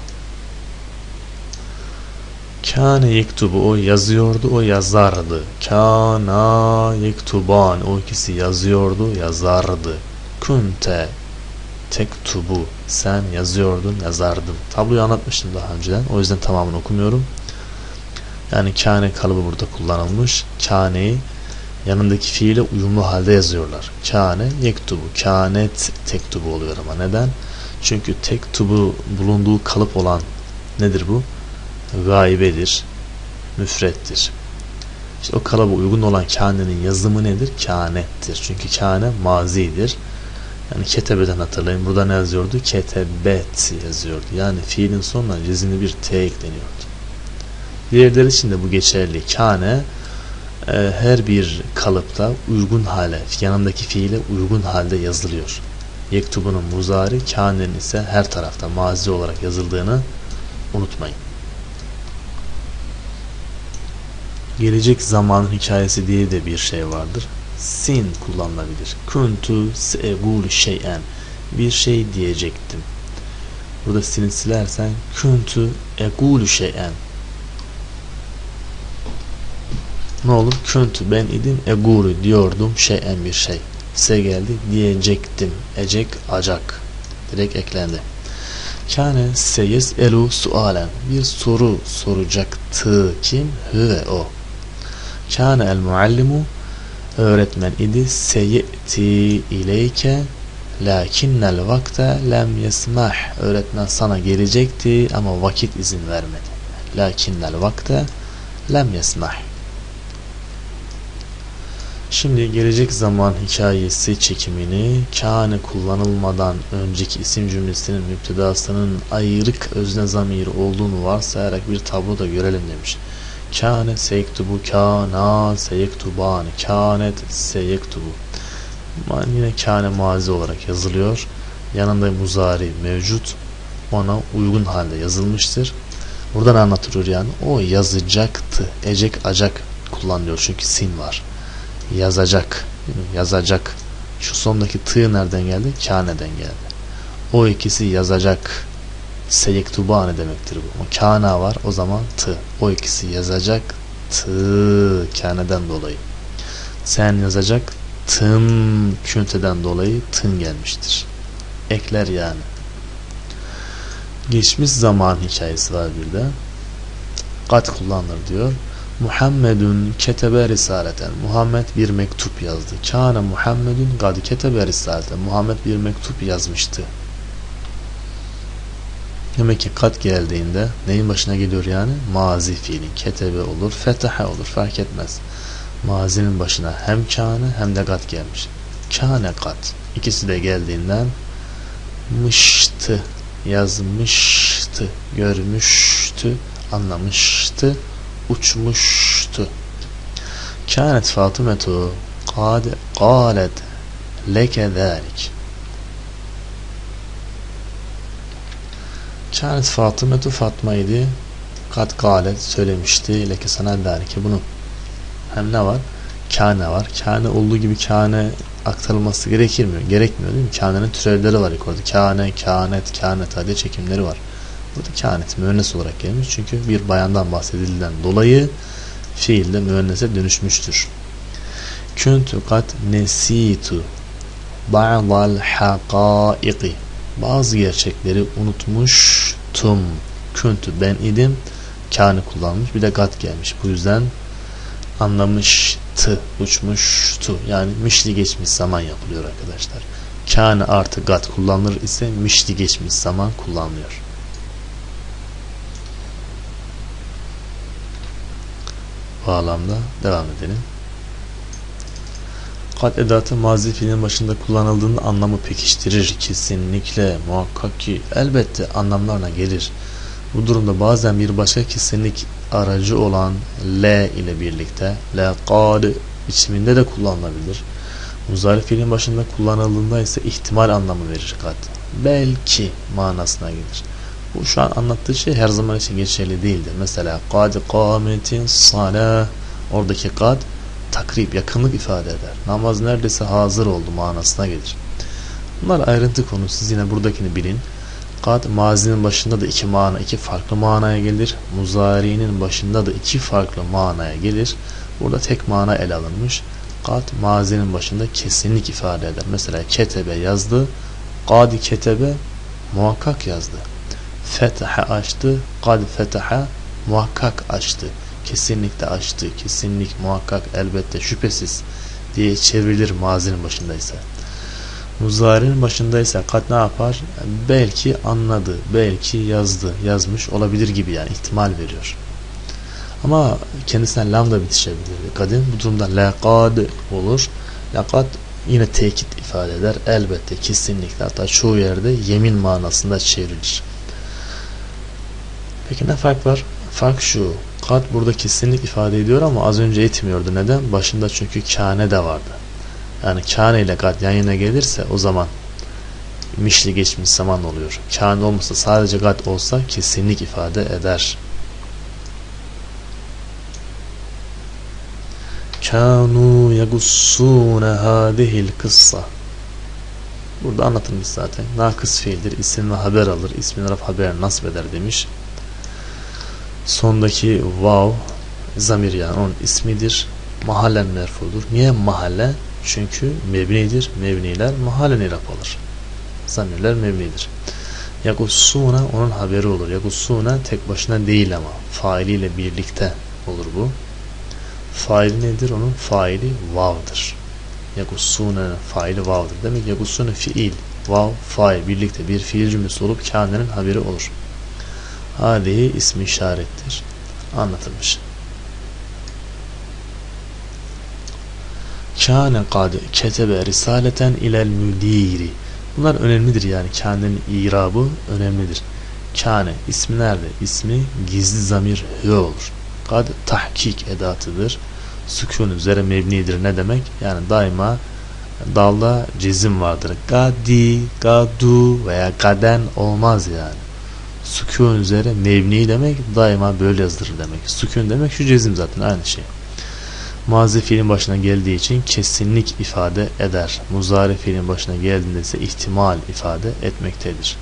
Speaker 1: Kâne yektubu o yazıyordu o yazardı. Kâna yektuban o ikisi yazıyordu yazardı. Kunte tektubu sen yazıyordun yazardın. Tabloyu anlatmıştım daha önceden o yüzden tamamını okumuyorum. Yani kâne kalıbı burada kullanılmış. Kâneyi yanındaki fiile uyumlu halde yazıyorlar. Kâne yektubu. Kânet tektubu oluyor ama neden? Çünkü tektubu bulunduğu kalıp olan nedir bu? Gaibedir. Müfrettir. İşte o kalıba uygun olan kânenin yazımı nedir? Kânettir. Çünkü kâne mazidir. Yani ketebeden hatırlayın. Burada ne yazıyordu? Ketebet yazıyordu. Yani fiilin sonuna cezimli bir T ekleniyordu. Diğerleri için de bu geçerli. Kâne e, her bir kalıpta uygun hale, yanındaki fiile uygun halde yazılıyor. Yektubunun muzari, kânenin ise her tarafta mazi olarak yazıldığını unutmayın. Gelecek zamanın hikayesi diye de bir şey vardır. Sin kullanılabilir. Kuntu se'egul şeyen. Bir şey diyecektim. Burada sini silersen kuntu egulu şeyen ne olur? Küntü ben idim eguru diyordum şeyen bir şey. Se geldi diyecektim. Ecek acak. Direkt eklendi. Kâne seyes elu sualen. Bir soru soracaktı. Kim? Hüve o. Kâne el muallimu öğretmen idi. Seyeti ileyke lakinnel vakte lem yesmah. Öğretmen sana gelecekti ama vakit izin vermedi. Lakinnel vakte lem yesmah. Şimdi gelecek zaman hikayesi çekimini kâne kullanılmadan önceki isim cümlesinin müptedasının ayrık özne zamiri olduğunu varsayarak bir tablo da görelim demiş. Kâne seyektubu kâna seyektubani kânet seyektubu yine kâne mazi olarak yazılıyor. Yanında muzari mevcut. Ona uygun halde yazılmıştır. Buradan anlatılıyor yani. O yazacaktı. Ecek acak kullanılıyor çünkü sin var yazacak yazacak şu sondaki tığ nereden geldi? Kâne'den geldi. O ikisi yazacak seyektubane demektir bu. O kâna var o zaman tı. O ikisi yazacak tı kâne'den dolayı. Sen yazacak tın künteden dolayı tın gelmiştir. Ekler yani. Geçmiş zaman hikayesi var bir de. Kat kullanılır diyor. Muhammedun ketebe risaleten. Muhammed bir mektup yazdı. Kâne Muhammedun gad ketebe risaleten. Muhammed bir mektup yazmıştı. Demek ki kat geldiğinde neyin başına geliyor yani? Mazi fiilin. Ketebe olur, fetahe olur fark etmez. Mazinin başına hem kâne hem de kat gelmiş. Kâne kat. ikisi de geldiğinden mıştı yazmıştı görmüştü anlamıştı uçmuştu كانت فاطمة قad قالت لك ذلك كانت فاطمة Fatma idi kat galet söylemişti leke sana der ki bunu hem ne var kâne var kâne olduğu gibi kâne aktarılması gerekir mi? Gerekmiyor değil mi? Kânenin türevleri var yukarıda. Kâne, kânet, kânet hadi çekimleri var. Burada kânet müennes olarak gelmiş. Çünkü bir bayandan bahsedildiğinden dolayı fiilde müennese dönüşmüştür. Kuntu kat nesitu ba'dal haqaiqi bazı gerçekleri unutmuştum. Kuntu ben idim. Kâne kullanmış. Bir de gat gelmiş. Bu yüzden anlamıştı, uçmuştu. Yani mişli geçmiş zaman yapılıyor arkadaşlar. Kâne artı gat kullanılır ise mişli geçmiş zaman kullanılıyor. Bağlamda devam edelim. Kat edatı mazi fiilin başında kullanıldığında anlamı pekiştirir. Kesinlikle, muhakkak ki elbette anlamlarına gelir. Bu durumda bazen bir başka kesinlik aracı olan le ile birlikte le kad biçiminde de kullanılabilir. Muzari fiilin başında kullanıldığında ise ihtimal anlamı verir kat. Belki manasına gelir. Bu şu an anlattığı şey her zaman için geçerli değildir. Mesela kad kâmetin salah oradaki kad takrib yakınlık ifade eder. Namaz neredeyse hazır oldu manasına gelir. Bunlar ayrıntı konu. Siz yine buradakini bilin. Kad mazinin başında da iki mana, iki farklı manaya gelir. Muzari'nin başında da iki farklı manaya gelir. Burada tek mana ele alınmış. Kad mazinin başında kesinlik ifade eder. Mesela ketebe yazdı. Kadi ketebe muhakkak yazdı. Fetaha açtı. Kad fetaha muhakkak açtı. Kesinlikle açtı. Kesinlik muhakkak elbette şüphesiz diye çevrilir mazinin başındaysa. Muzari'nin başındaysa kat ne yapar? Belki anladı, belki yazdı, yazmış olabilir gibi yani ihtimal veriyor. Ama kendisinden lam da bitişebilir. Kadın bu durumda laqad olur. Laqad yine tekit ifade eder. Elbette kesinlikle hatta çoğu yerde yemin manasında çevrilir. Peki ne fark var? Fark şu. Kat burada kesinlik ifade ediyor ama az önce etmiyordu. Neden? Başında çünkü kâne de vardı. Yani kâne ile kat yan yana gelirse o zaman mişli geçmiş zaman oluyor. Kâne olmasa sadece kat olsa kesinlik ifade eder. Kanu yagussune hadihil kıssa Burada anlatılmış zaten. Nakıs fiildir. İsim ve haber alır. İsmin raf haber nasip eder demiş. Sondaki vav zamir yani onun ismidir. Mahallen merfudur. Niye mahalle? Çünkü mebnidir. Mebniler mahallen irap alır. Zamirler mebnidir. Yagussuna onun haberi olur. Yagussuna tek başına değil ama failiyle birlikte olur bu. Faili nedir? Onun faili vav'dır. Yagussuna faili vav'dır. Demek yagussuna fiil, vav, fail birlikte bir fiil cümlesi olup kendinin haberi olur. Hadihi ismi işarettir. Anlatılmış. Kâne kad ketebe risaleten ilel müdiri. Bunlar önemlidir yani kendinin irabı önemlidir. Kâne ismi nerede? İsmi gizli zamir hü olur. Kad tahkik edatıdır. Sükun üzere mebnidir. Ne demek? Yani daima dalda cezim vardır. Gadi, gadu veya gaden olmaz yani sükun üzere mevni demek daima böyle yazılır demek. Sükun demek şu cezim zaten aynı şey. Mazi fiilin başına geldiği için kesinlik ifade eder. Muzari fiilin başına geldiğinde ise ihtimal ifade etmektedir.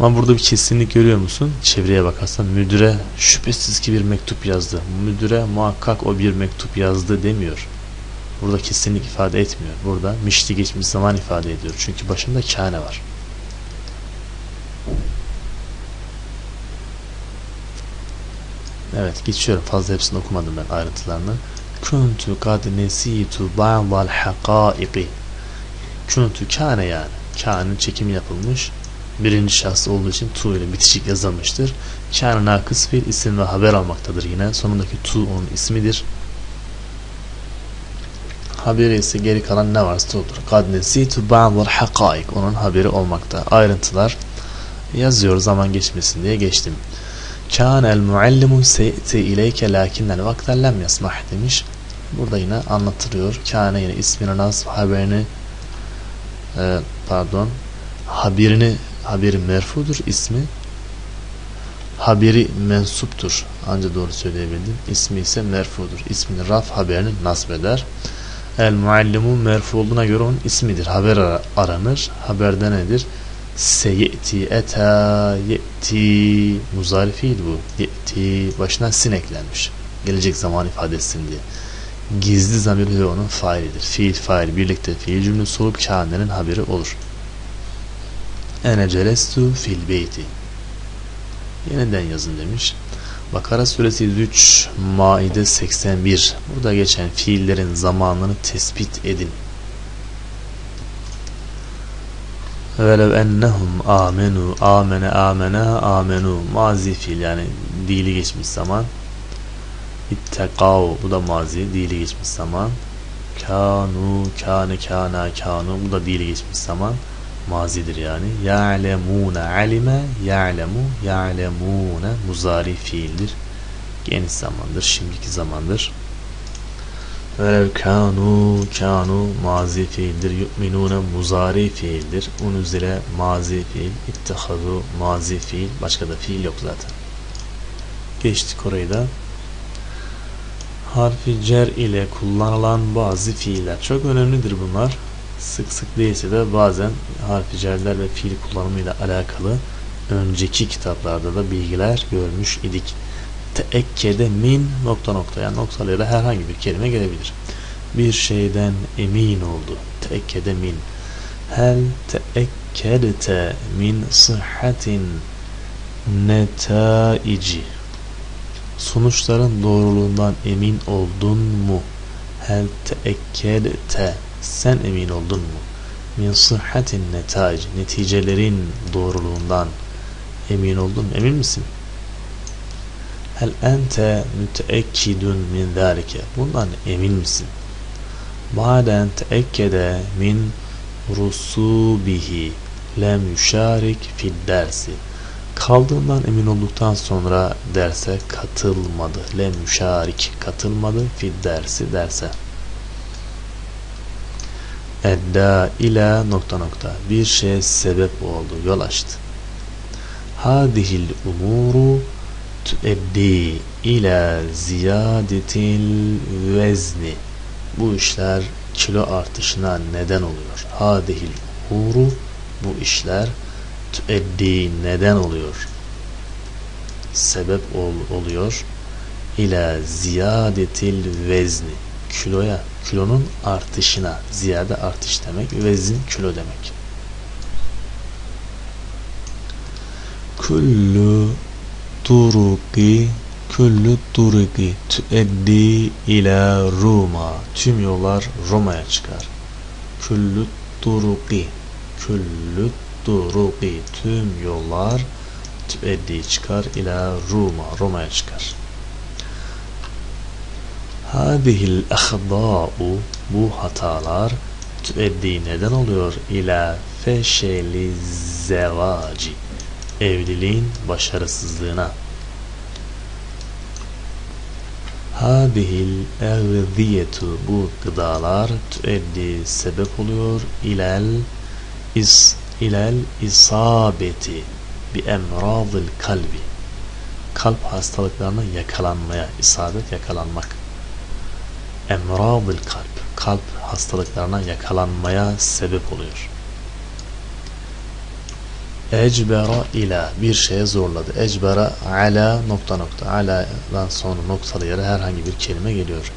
Speaker 1: Ama burada bir kesinlik görüyor musun? Çevreye bakarsan müdüre şüphesiz ki bir mektup yazdı. Müdüre muhakkak o bir mektup yazdı demiyor. Burada kesinlik ifade etmiyor. Burada mişli geçmiş zaman ifade ediyor. Çünkü başında kâne var. Evet geçiyorum fazla hepsini okumadım ben ayrıntılarını. Kuntu kad nesitu ba'dal haqaiqi. Kuntu kâne yani. Kâne'nin çekimi yapılmış. Birinci şahs olduğu için tu ile bitişik yazılmıştır. Kâne nakıs fiil isim ve haber almaktadır yine. Sonundaki tu onun ismidir. Haberi ise geri kalan ne varsa olur. Kad nesitu ba'dul hakaik. Onun haberi olmakta. Ayrıntılar yazıyor zaman geçmesin diye geçtim. Kâne el muallimu se'ti ileyke lakinnel vakten lem yasmah demiş. Burada yine anlatılıyor. Kâne yine ismini nasb haberini e, pardon haberini haberi merfudur ismi haberi mensuptur. Anca doğru söyleyebildim. İsmi ise merfudur. İsmini raf haberini nasb eder. El muallimu merfu olduğuna göre onun ismidir. Haber aranır. Haberde nedir? Seyeti eta yeti muzari fiil bu. Yeti başına sin eklenmiş. Gelecek zaman ifadesi diye. Gizli zamir ve onun failidir. Fiil fail birlikte fiil cümlesi olup kânenin haberi olur. Ene celestu fil beyti. Yeniden yazın demiş. Bakara suresi 103, Maide 81. Burada geçen fiillerin zamanını tespit edin. Velev ennehum amenu, amene, amena, amenu. Mazi fiil yani dili geçmiş zaman. İttekav bu da mazi, dili geçmiş zaman. Kanu, kâne, kâna, kanu bu da dili geçmiş zaman mazidir yani. Ya'lemune alime ya'lemu ya'lemune muzari fiildir. Geniş zamandır, şimdiki zamandır. Velev kanu kanu mazi fiildir. Yu'minune muzari fiildir. Unuzile mazi fiil. İttihadu mazi fiil. Başka da fiil yok zaten. Geçtik orayı da. Harfi cer ile kullanılan bazı fiiller. Çok önemlidir bunlar sık sık değilse de bazen harfi cerler ve fiil kullanımıyla alakalı önceki kitaplarda da bilgiler görmüş idik. Teekkede min nokta nokta yani noktalarıyla herhangi bir kelime gelebilir. Bir şeyden emin oldu. Teekkede min. Hel teekkedte min sıhhatin netaici. Sonuçların doğruluğundan emin oldun mu? Hel teekkedte sen emin oldun mu? Min sıhhatin netaic neticelerin doğruluğundan emin oldun? Emin misin? Hel ente müteekkidun min zalike bundan emin misin? Baden teekkede min rusubihi lem yuşarik fid dersi. Kaldığından emin olduktan sonra derse katılmadı. Lem yuşarik katılmadı fid dersi derse. Edda ila nokta nokta. Bir şey sebep oldu. Yol açtı. Hadihil umuru tueddi ila ziyadetil vezni bu işler kilo artışına neden oluyor. hadihil umuru bu işler tueddi neden oluyor? Sebep ol, oluyor. ila ziyadetil vezni kiloya kilonun artışına. Ziyade artış demek vezin kilo demek. kullu turuki kullu turuki tueddi ila Roma tüm yollar Roma'ya çıkar. Kullu turuki kullu turuki tüm yollar tueddi çıkar ila Roma Roma'ya çıkar. Hadihil ahda'u bu hatalar tüeddi neden oluyor? İla feşeli zevaci evliliğin başarısızlığına. Hadihil evziyetu bu gıdalar tüeddi sebep oluyor. İlel is ilel isabeti bi emradil kalbi. Kalp hastalıklarına yakalanmaya isabet yakalanmak. Emradil kalp kalp hastalıklarına yakalanmaya sebep oluyor. Ecbera ila bir şeye zorladı. Ecbera ala nokta nokta. Ala'dan sonra noktalı yere herhangi bir kelime geliyor.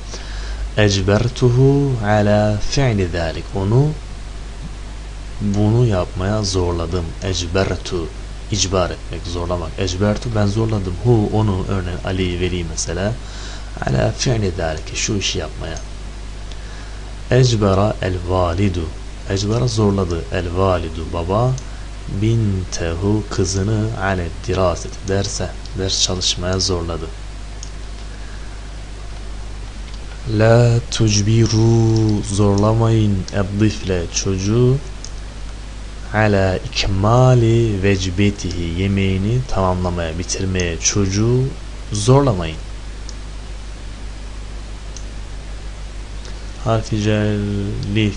Speaker 1: Ecbertuhu ala fi'li zalik. Onu bunu yapmaya zorladım. Ecbertu icbar etmek, zorlamak. Ecbertu ben zorladım. Hu onu örneğin Ali veli mesela ala fi'li zalike şu işi yapmaya ecbera el validu ecbera zorladı el validu baba bintehu kızını ale diraseti derse ders çalışmaya zorladı. La tucbiru zorlamayın eddifle çocuğu. Ala ikmali vecbetihi yemeğini tamamlamaya bitirmeye çocuğu. Zorlamayın. Harfi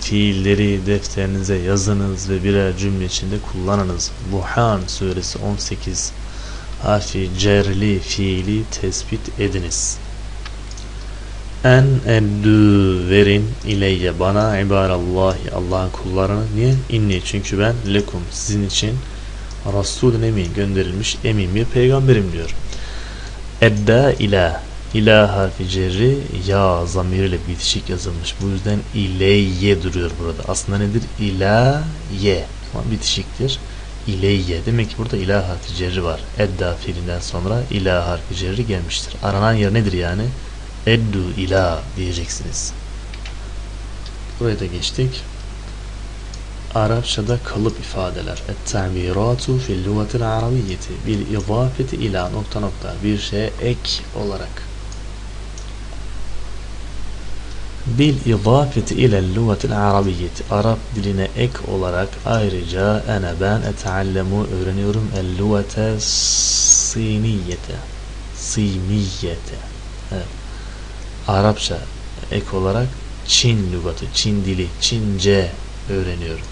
Speaker 1: fiilleri defterinize yazınız ve birer cümle içinde kullanınız. Buhan suresi 18 harfi cerli fiili tespit ediniz. En eddü verin ileyye bana ibarallahi Allah'ın kullarını. Niye? İnni çünkü ben lekum sizin için Resulün emin gönderilmiş emin bir peygamberim diyor. Edda ila ila harfi cerri ya zamiriyle bitişik yazılmış. Bu yüzden ileyye duruyor burada. Aslında nedir? İla ye. Ama bitişiktir. İleyye. Demek ki burada ila harfi cerri var. Edda fiilinden sonra ila harfi cerri gelmiştir. Aranan yer nedir yani? Eddu ila diyeceksiniz. Buraya da geçtik. Arapçada kalıp ifadeler. Et-ta'biratu fil lugatil arabiyyeti bil izafeti ila nokta nokta bir şeye ek olarak. Bil izafeti ile lugatil arabiyyeti Arap diline ek olarak ayrıca ene ben eteallemu öğreniyorum el lugate siniyete simiyete evet. Arapça ek olarak Çin lügatı, Çin dili, Çince öğreniyorum.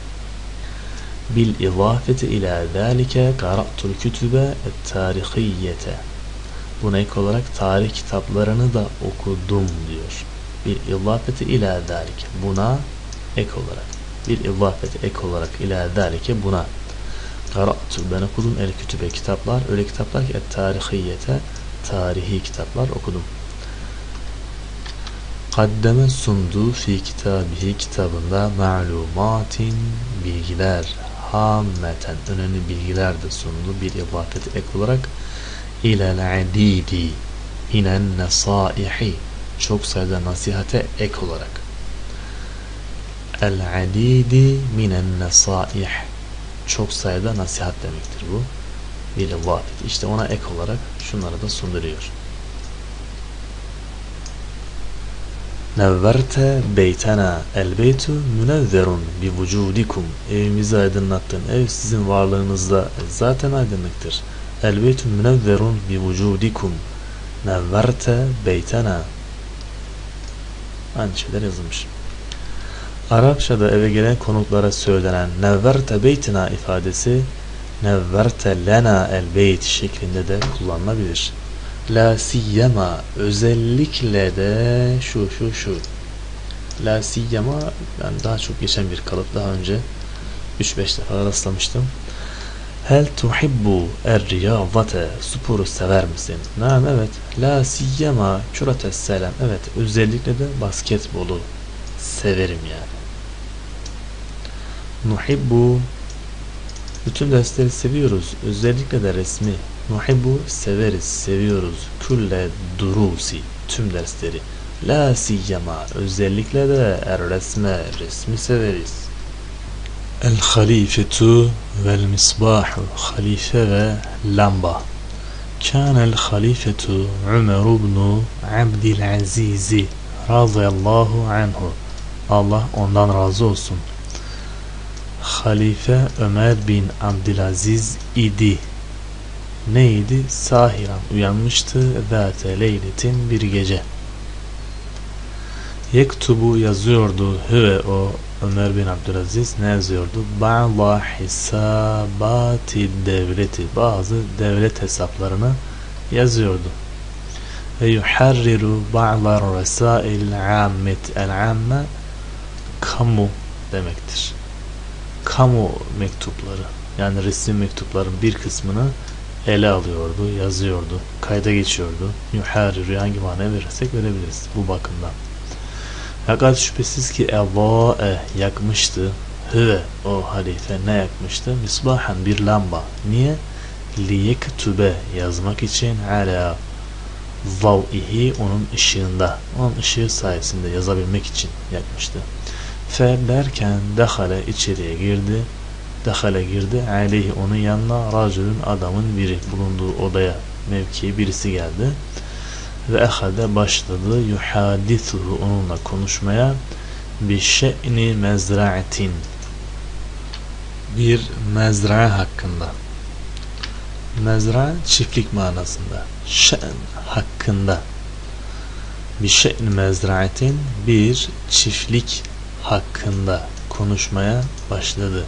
Speaker 1: Bil izafeti ila zalike qara'tul kütübe tarihiyete. Buna ek olarak tarih kitaplarını da okudum diyor. Bil izafeti ila zalike. Buna ek olarak. Bil izafeti ek olarak ila zalike buna. Qara'tu ben okudum el kütübe kitaplar. Öyle kitaplar ki tarihiyete tarihi kitaplar okudum. Kaddeme sundu fi kitabihi kitabında malumatin bilgiler hammeten önemli bilgiler de sundu bir ibafeti ek olarak ilel adidi inen nesaihi çok sayıda nasihate ek olarak. El adidi minen nesaih çok sayıda nasihat demektir bu. İbafet işte ona ek olarak şunları da sunduruyor. Nevverte beytena el beytu münevverun bi vücudikum. Evimizi aydınlattın ev sizin varlığınızda zaten aydınlıktır. El beytu münevverun bi vücudikum. Nevverte beytena aynı şeyler yazılmış Arapçada eve gelen konuklara söylenen nevverte beytina ifadesi nevverte lena el beyt şeklinde de kullanılabilir La siyema özellikle de şu şu şu. La siyema yani daha çok geçen bir kalıp daha önce 3-5 defa rastlamıştım. Hel tuhibbu er riyazate sporu sever misin? Naam evet. La siyema kürates selam. Evet özellikle de basketbolu severim yani. Nuhibbu bütün dersleri seviyoruz. Özellikle de resmi Nuhibbu severiz, seviyoruz. Külle durusi tüm dersleri. La siyyama özellikle de er resme resmi severiz. El halifetu vel misbahu halife ve lamba. Kânel halifetu Ömer ibn Abdülaziz radıyallahu anhu. Allah ondan razı olsun. Halife Ömer bin Abdülaziz idi neydi? Sahiran uyanmıştı zâte leyletin bir gece. Yektubu yazıyordu hüve o Ömer bin Abdülaziz ne yazıyordu? Ba'la hisabati devleti bazı devlet hesaplarını yazıyordu. Ve yuharriru ba'la resail ammet el amme kamu demektir. Kamu mektupları yani resim mektupların bir kısmını ele alıyordu, yazıyordu, kayda geçiyordu. Yuhariru hangi manaya verirsek verebiliriz bu bakımdan. Fakat şüphesiz ki evva'e yakmıştı. Hüve o halife ne yakmıştı? Misbahan bir lamba. Niye? Liyektübe yazmak için ala zav'ihi onun ışığında. Onun ışığı sayesinde yazabilmek için yakmıştı. Fe derken dehale içeriye girdi Dehale girdi. Aleyhi onun yanına racülün adamın biri bulunduğu odaya mevkiye birisi geldi. Ve ehade başladı yuhadithuhu onunla konuşmaya bir şe'ni mezra'atin bir mezra hakkında mezra çiftlik manasında şe'n hakkında bir şe'n mezra'atin bir çiftlik hakkında konuşmaya başladı.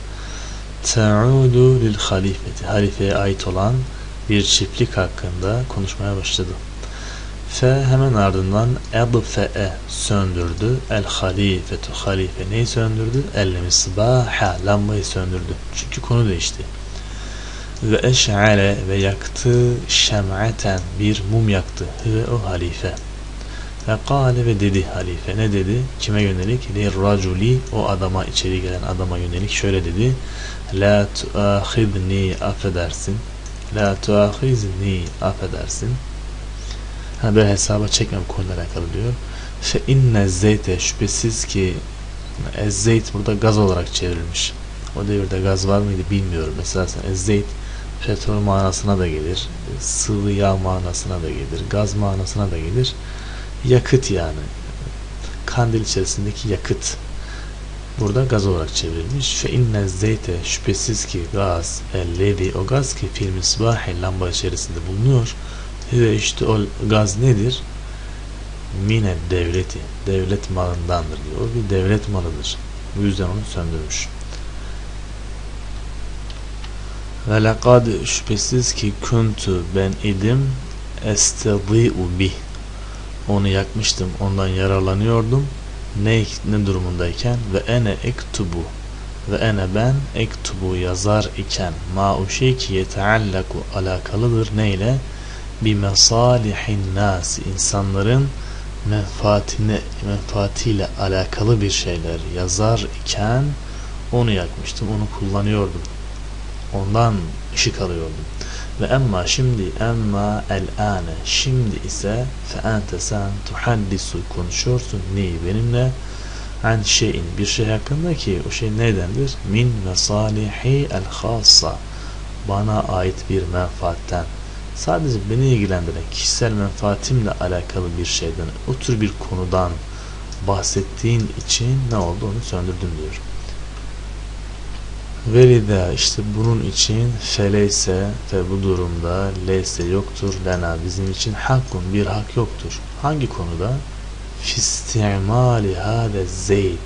Speaker 1: Ta'udu lil halifeti halifeye ait olan bir çiftlik hakkında konuşmaya başladı. Fe hemen ardından edfe'e söndürdü. El halifetu halife neyi söndürdü? El misbaha lambayı söndürdü. Çünkü konu değişti. Ve eş'ale ve yaktı şem'aten bir mum yaktı. Ve o halife. Ve kâle ve dedi halife. Ne dedi? Kime yönelik? Lirraculi o adama içeri gelen adama yönelik şöyle dedi. La tuahidni affedersin. La tuahizni affedersin. Ha böyle hesaba çekmem konuyla alakalı diyor. Fe inne zeyte şüphesiz ki ezzeyt burada gaz olarak çevrilmiş. O devirde gaz var mıydı bilmiyorum. Mesela ezzeyt petrol manasına da gelir. Sıvı yağ manasına da gelir. Gaz manasına da gelir. Yakıt yani. Kandil içerisindeki yakıt. Burada gaz olarak çevrilmiş. Fe inne zeyte şüphesiz ki gaz ellezi o gaz ki fil misbahi lamba içerisinde bulunuyor. Ve işte o gaz nedir? Mine devleti. Devlet malındandır diyor. O bir devlet malıdır. Bu yüzden onu söndürmüş. Ve lekad şüphesiz ki kuntu ben idim estedi'u bih. Onu yakmıştım. Ondan yararlanıyordum. Ne, ne durumundayken ve ene ektubu ve ene ben ektubu yazar iken ma şey ki yeteallaku alakalıdır neyle? bi mesalihin nas insanların menfaatine menfaatiyle alakalı bir şeyler yazar iken onu yakmıştım, onu kullanıyordum. Ondan ışık alıyordum. Ve emma şimdi emma el ane şimdi ise fe ente sen tuhaddisu konuşuyorsun neyi benimle an şeyin bir şey hakkında ki o şey nedendir? Min mesalihi el khassa bana ait bir menfaatten sadece beni ilgilendiren kişisel menfaatimle alakalı bir şeyden, o tür bir konudan bahsettiğin için ne oldu onu söndürdüm diyor. Velida işte bunun için feleyse ve bu durumda leyse yoktur lena bizim için hakkun bir hak yoktur. Hangi konuda? Fistimali hade zeyd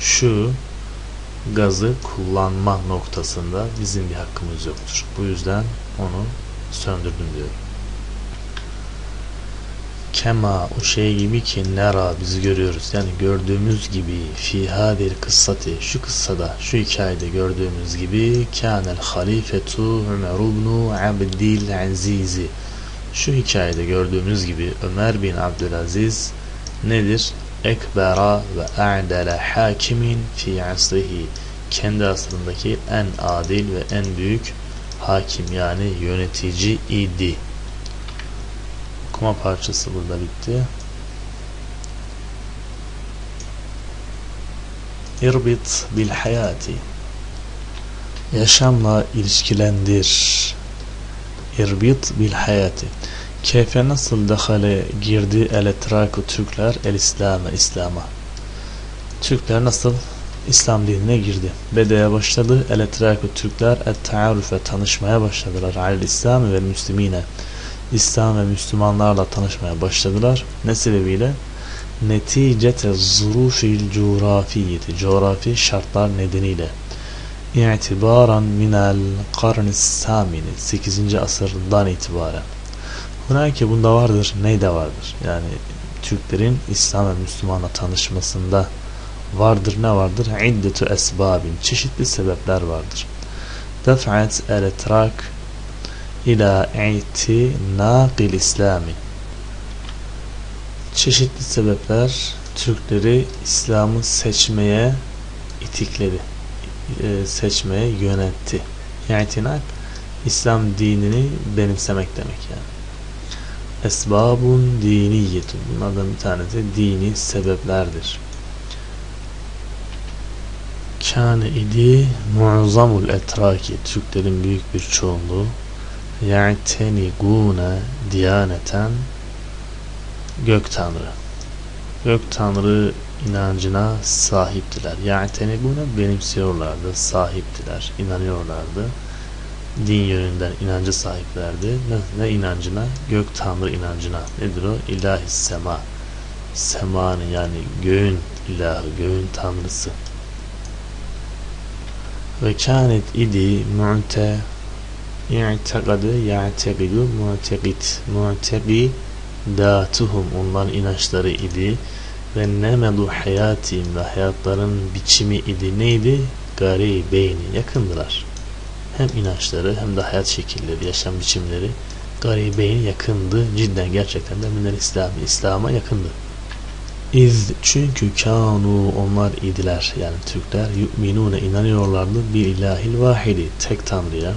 Speaker 1: şu gazı kullanma noktasında bizim bir hakkımız yoktur. Bu yüzden onu söndürdüm diyor. Kema o şey gibi ki nera biz görüyoruz. Yani gördüğümüz gibi fi hadir kıssati şu kıssada şu hikayede gördüğümüz gibi kânel halifetu Ömer ibn Abdil Azizi şu hikayede gördüğümüz gibi Ömer bin Abdülaziz nedir? Ekbera ve a'dele hakimin fi asrihi kendi asrındaki en adil ve en büyük hakim yani yönetici idi. Okuma parçası burada bitti. İrbit bil hayati yaşamla ilişkilendir. İrbit bil hayati Keyfe nasıl dahale girdi el etraku Türkler el İslam'a İslam'a Türkler nasıl İslam dinine girdi. Bede'ye başladı. El etrakü Türkler et taarufe tanışmaya başladılar. Alel İslam ve Müslümine. İslam ve Müslümanlarla tanışmaya başladılar. Ne sebebiyle? Neticete zurufil coğrafiyeti. Coğrafi şartlar nedeniyle. İ'tibaran minel karnis samini. 8. asırdan itibaren. Hunake bunda vardır. Neyde vardır? Yani Türklerin İslam ve Müslümanla tanışmasında vardır ne vardır? İddetu esbabin çeşitli sebepler vardır. Def'at el-etrak ila itinaqil İslami çeşitli sebepler Türkleri İslam'ı seçmeye itikledi. E, seçmeye yönetti. İtinak İslam dinini benimsemek demek yani. Esbabun diniyetun. Bunlardan bir tanesi dini sebeplerdir kâne idi mu'zamul etraki Türklerin büyük bir çoğunluğu ya'tenigûne diyaneten gök tanrı. Gök tanrı inancına sahiptiler. Yani tenebune benimsiyorlardı, sahiptiler, inanıyorlardı. Din yönünden inancı sahiplerdi. Ne, ne inancına? Gök tanrı inancına. Nedir o? İlahi sema. Semanın yani göğün ilahı, göğün tanrısı. Ve kânet idi mu'te i'tekade ya'tekidu mu'tekid mu'tekidatuhum onların inançları idi ve nemedu hayatim ve hayatların biçimi idi neydi? Garibeyni yakındılar. Hem inançları hem de hayat şekilleri, yaşam biçimleri garibeyni yakındı. Cidden gerçekten de minel İslam'a yakındı. İz çünkü kanu onlar idiler. Yani Türkler yu'minune inanıyorlardı. Bir ilahil vahidi tek tanrıya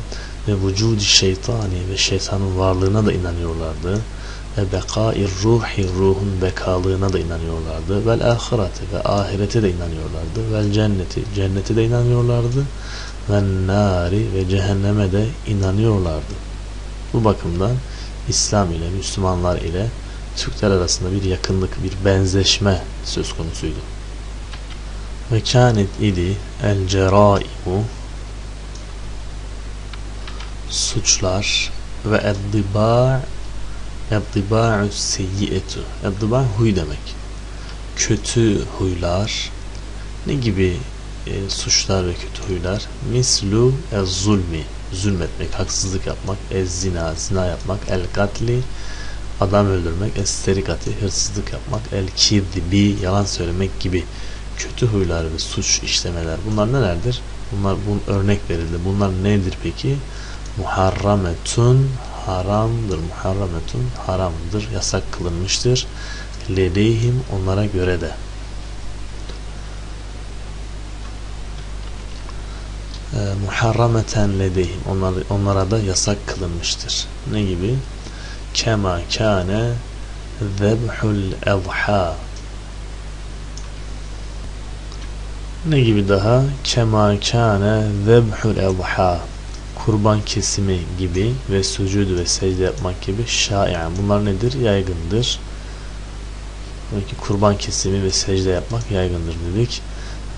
Speaker 1: ve vücudi şeytani ve şeytanın varlığına da inanıyorlardı. Ve bekair ruhi ruhun bekalığına da inanıyorlardı. Vel ahirete ve ahirete de inanıyorlardı. Vel cenneti cennete de inanıyorlardı. Ve nari ve cehenneme de inanıyorlardı. Bu bakımdan İslam ile Müslümanlar ile Türkler arasında bir yakınlık, bir benzeşme söz konusuydu. Ve kânet idi el ceraimu suçlar ve eddibâ eddibâ'ü seyyiyetu eddibâ huy demek. Kötü huylar ne gibi e, suçlar ve kötü huylar? Mislu ez zulmi zulmetmek, haksızlık yapmak, ez zina, zina yapmak, el katli adam öldürmek, esterikati, hırsızlık yapmak, el kirdibi, yalan söylemek gibi kötü huylar ve suç işlemeler. Bunlar nelerdir? Bunlar bu örnek verildi. Bunlar nedir peki? Muharrametun haramdır. Muharrametun haramdır. Yasak kılınmıştır. Ledeyhim onlara göre de. Ee, muharrameten ledeyhim onlar, onlara da yasak kılınmıştır. Ne gibi? Kema kâne zebhul evhâ. Ne gibi daha? Kema kâne zebhul evhâ. Kurban kesimi gibi ve sucud ve secde yapmak gibi şai'en bunlar nedir? yaygındır. Peki kurban kesimi ve secde yapmak yaygındır dedik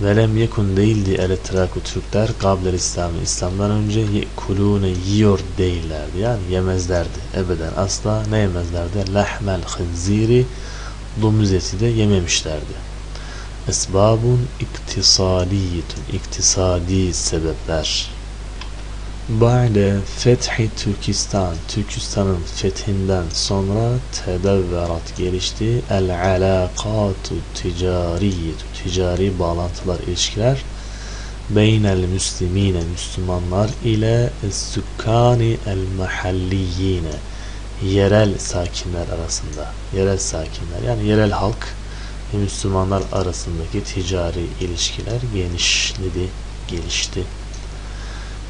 Speaker 1: Velem yekun değildi el etraku Türkler kabler İslam'ı İslam'dan önce yekulune yiyor değillerdi. Yani yemezlerdi. Ebeden asla ne yemezlerdi? Lahmel hınziri domuz eti de yememişlerdi. Esbabun iktisadiyetun iktisadi sebepler. Ba'de fethi Türkistan, Türkistan'ın fethinden sonra tedevverat gelişti. El alakatu ticariyetu, ticari bağlantılar, ilişkiler. Beynel müslimine, Müslümanlar ile sükkani el mahalliyine, yerel sakinler arasında. Yerel sakinler, yani yerel halk ve Müslümanlar arasındaki ticari ilişkiler genişledi, gelişti.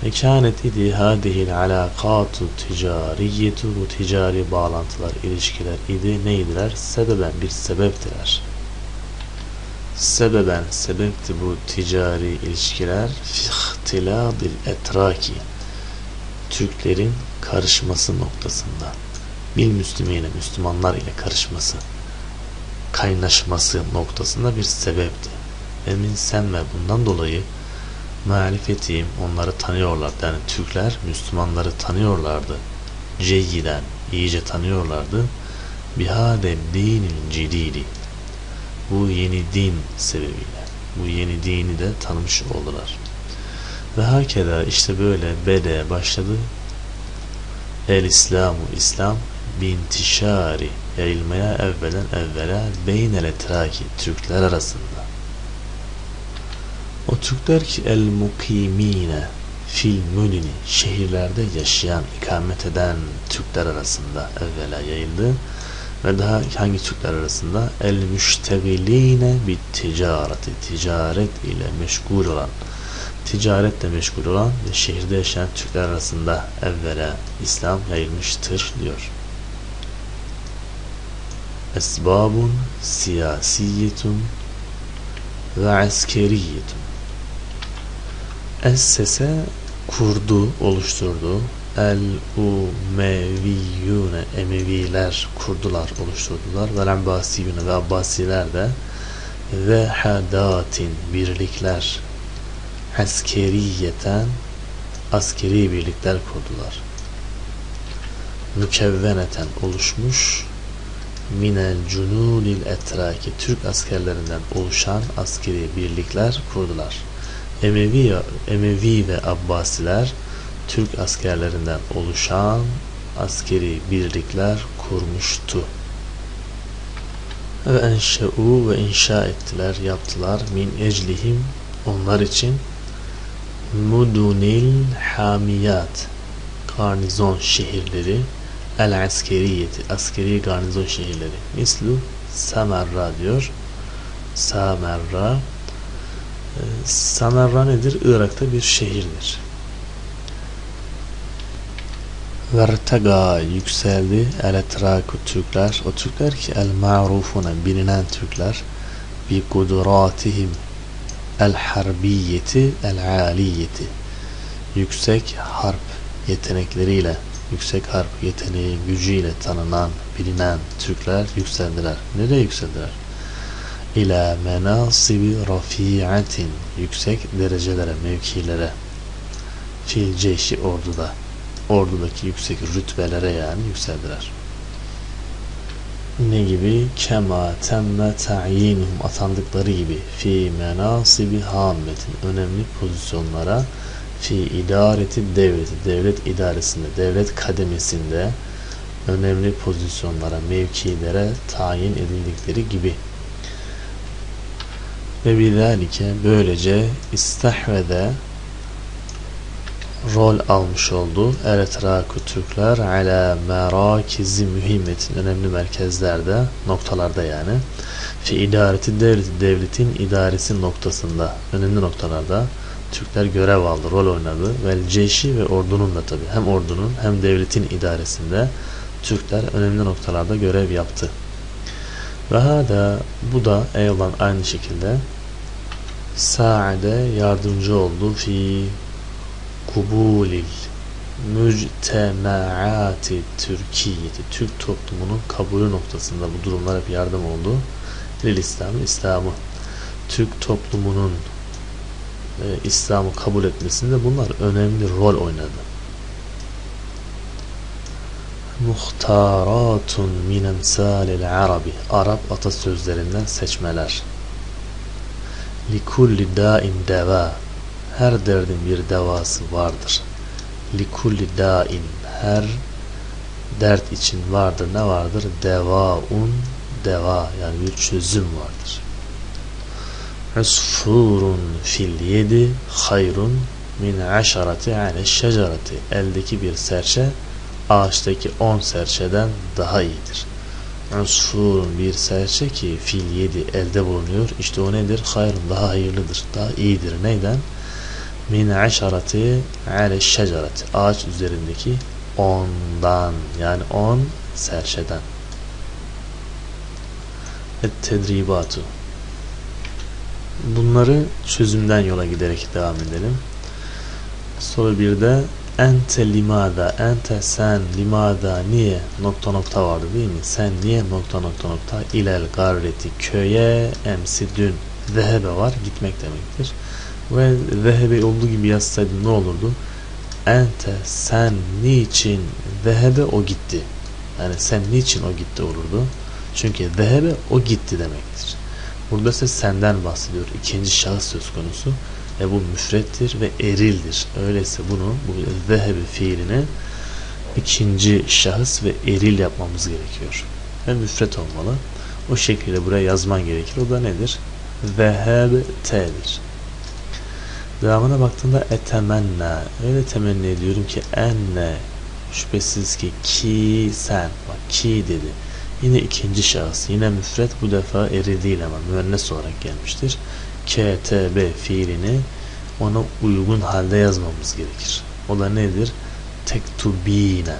Speaker 1: Ve kânet idi hâdihil alâkâtu ticariyetu bu ticari bağlantılar, ilişkiler idi neydiler? Sebeben bir sebeptiler. Sebeben sebepti bu ticari ilişkiler fihtiladil etraki Türklerin karışması noktasında bil müslümine Müslümanlar ile karışması kaynaşması noktasında bir sebepti. Emin sen ve bundan dolayı marifetiyim onları tanıyorlar. Yani Türkler Müslümanları tanıyorlardı. Ceyyiden iyice tanıyorlardı. Bihadem dinin cididi. Bu yeni din sebebiyle. Bu yeni dini de tanımış oldular. Ve hakeda işte böyle bede başladı. El İslamu İslam bintişari yayılmaya evvelen evvela beynel etraki Türkler arasında o Türkler ki el mukimine fil mülini şehirlerde yaşayan, ikamet eden Türkler arasında evvela yayıldı. Ve daha hangi Türkler arasında? El müştegiline bit ticareti, ticaret ile meşgul olan, ticaretle meşgul olan ve şehirde yaşayan Türkler arasında evvela İslam yayılmıştır diyor. Esbabun siyasiyetun ve askeriyetun Essese kurdu, oluşturdu. el umeviyyune Emeviler kurdular, oluşturdular. Vel abbasiyune ve Abbasiler de ve hadatin birlikler askeriyeten askeri birlikler kurdular. Mükevveneten oluşmuş minel cunudil etraki Türk askerlerinden oluşan askeri birlikler kurdular. Emevi, Emevi ve Abbasiler Türk askerlerinden oluşan askeri birlikler kurmuştu. Ve enşe'u ve inşa ettiler, yaptılar. Min eclihim onlar için mudunil hamiyat garnizon şehirleri el askeriyeti askeri garnizon şehirleri. Mislu Samarra diyor. Samarra Samarra nedir? Irak'ta bir şehirdir. Vertega yükseldi el etraku Türkler o Türkler ki el ma'rufuna bilinen Türkler bi kudratihim el harbiyeti el aliyeti yüksek harp yetenekleriyle yüksek harp yeteneği gücüyle tanınan bilinen Türkler yükseldiler. Nereye yükseldiler? İlâ menasibi rafi'atin yüksek derecelere, mevkilere fil ceşi orduda ordudaki yüksek rütbelere yani yükseldiler. Ne gibi? Kema temme ta'yinuhum atandıkları gibi fi menasibi hammetin önemli pozisyonlara fi idareti devleti devlet idaresinde devlet kademesinde önemli pozisyonlara mevkilere tayin edildikleri gibi ve bizalike böylece istahvede rol almış oldu. Eretraku Türkler ala merakizi mühimmetin önemli merkezlerde noktalarda yani fi idareti devleti devletin idaresi noktasında önemli noktalarda Türkler görev aldı, rol oynadı. Vel ceşi ve ordunun da tabi hem ordunun hem devletin idaresinde Türkler önemli noktalarda görev yaptı. Ve hada bu da eyvallah aynı şekilde saade yardımcı oldu fi kubulil müctemaati Türkiye'ti Türk toplumunun kabulü noktasında bu durumlar hep yardım oldu. Lil İslam'ı İslam'ı Türk toplumunun e, İslam'ı kabul etmesinde bunlar önemli rol oynadı. Muhtaratun min emsalil arabi Arap atasözlerinden seçmeler. Likulli dain deva Her derdin bir devası vardır. Likulli dain Her dert için vardır. Ne vardır? Devaun deva yani bir çözüm vardır. Usfurun fil yedi hayrun min aşarati ale şecerati eldeki bir serçe ağaçtaki on serçeden daha iyidir. Usfurun bir serçe ki fil yedi elde bulunuyor. İşte o nedir? Hayrun daha hayırlıdır. Daha iyidir. Neyden? Min aşarati ale şecerati ağaç üzerindeki ondan yani on serçeden. Et tedribatu Bunları çözümden yola giderek devam edelim. Soru bir de ente limada, ente sen limada niye nokta nokta vardı değil mi? Sen niye nokta nokta nokta ilel garreti köye emsi dün zehebe var gitmek demektir. Ve zehebe olduğu gibi yazsaydım ne olurdu? Ente sen niçin zehebe o gitti. Yani sen niçin o gitti olurdu. Çünkü zehebe o gitti demektir. Burada ise senden bahsediyor. İkinci şahıs söz konusu. Ve bu müfrettir ve erildir. Öyleyse bunu bu zehebi fiilini ikinci şahıs ve eril yapmamız gerekiyor. Ve müfret olmalı. O şekilde buraya yazman gerekir. O da nedir? Zehebte'dir. Devamına baktığında etemenna. Öyle temenni ediyorum ki enne şüphesiz ki ki sen. Bak ki dedi Yine ikinci şahıs, yine müfret bu defa eri değil ama müennes olarak gelmiştir. KTB fiilini ona uygun halde yazmamız gerekir. O da nedir? Tektubine.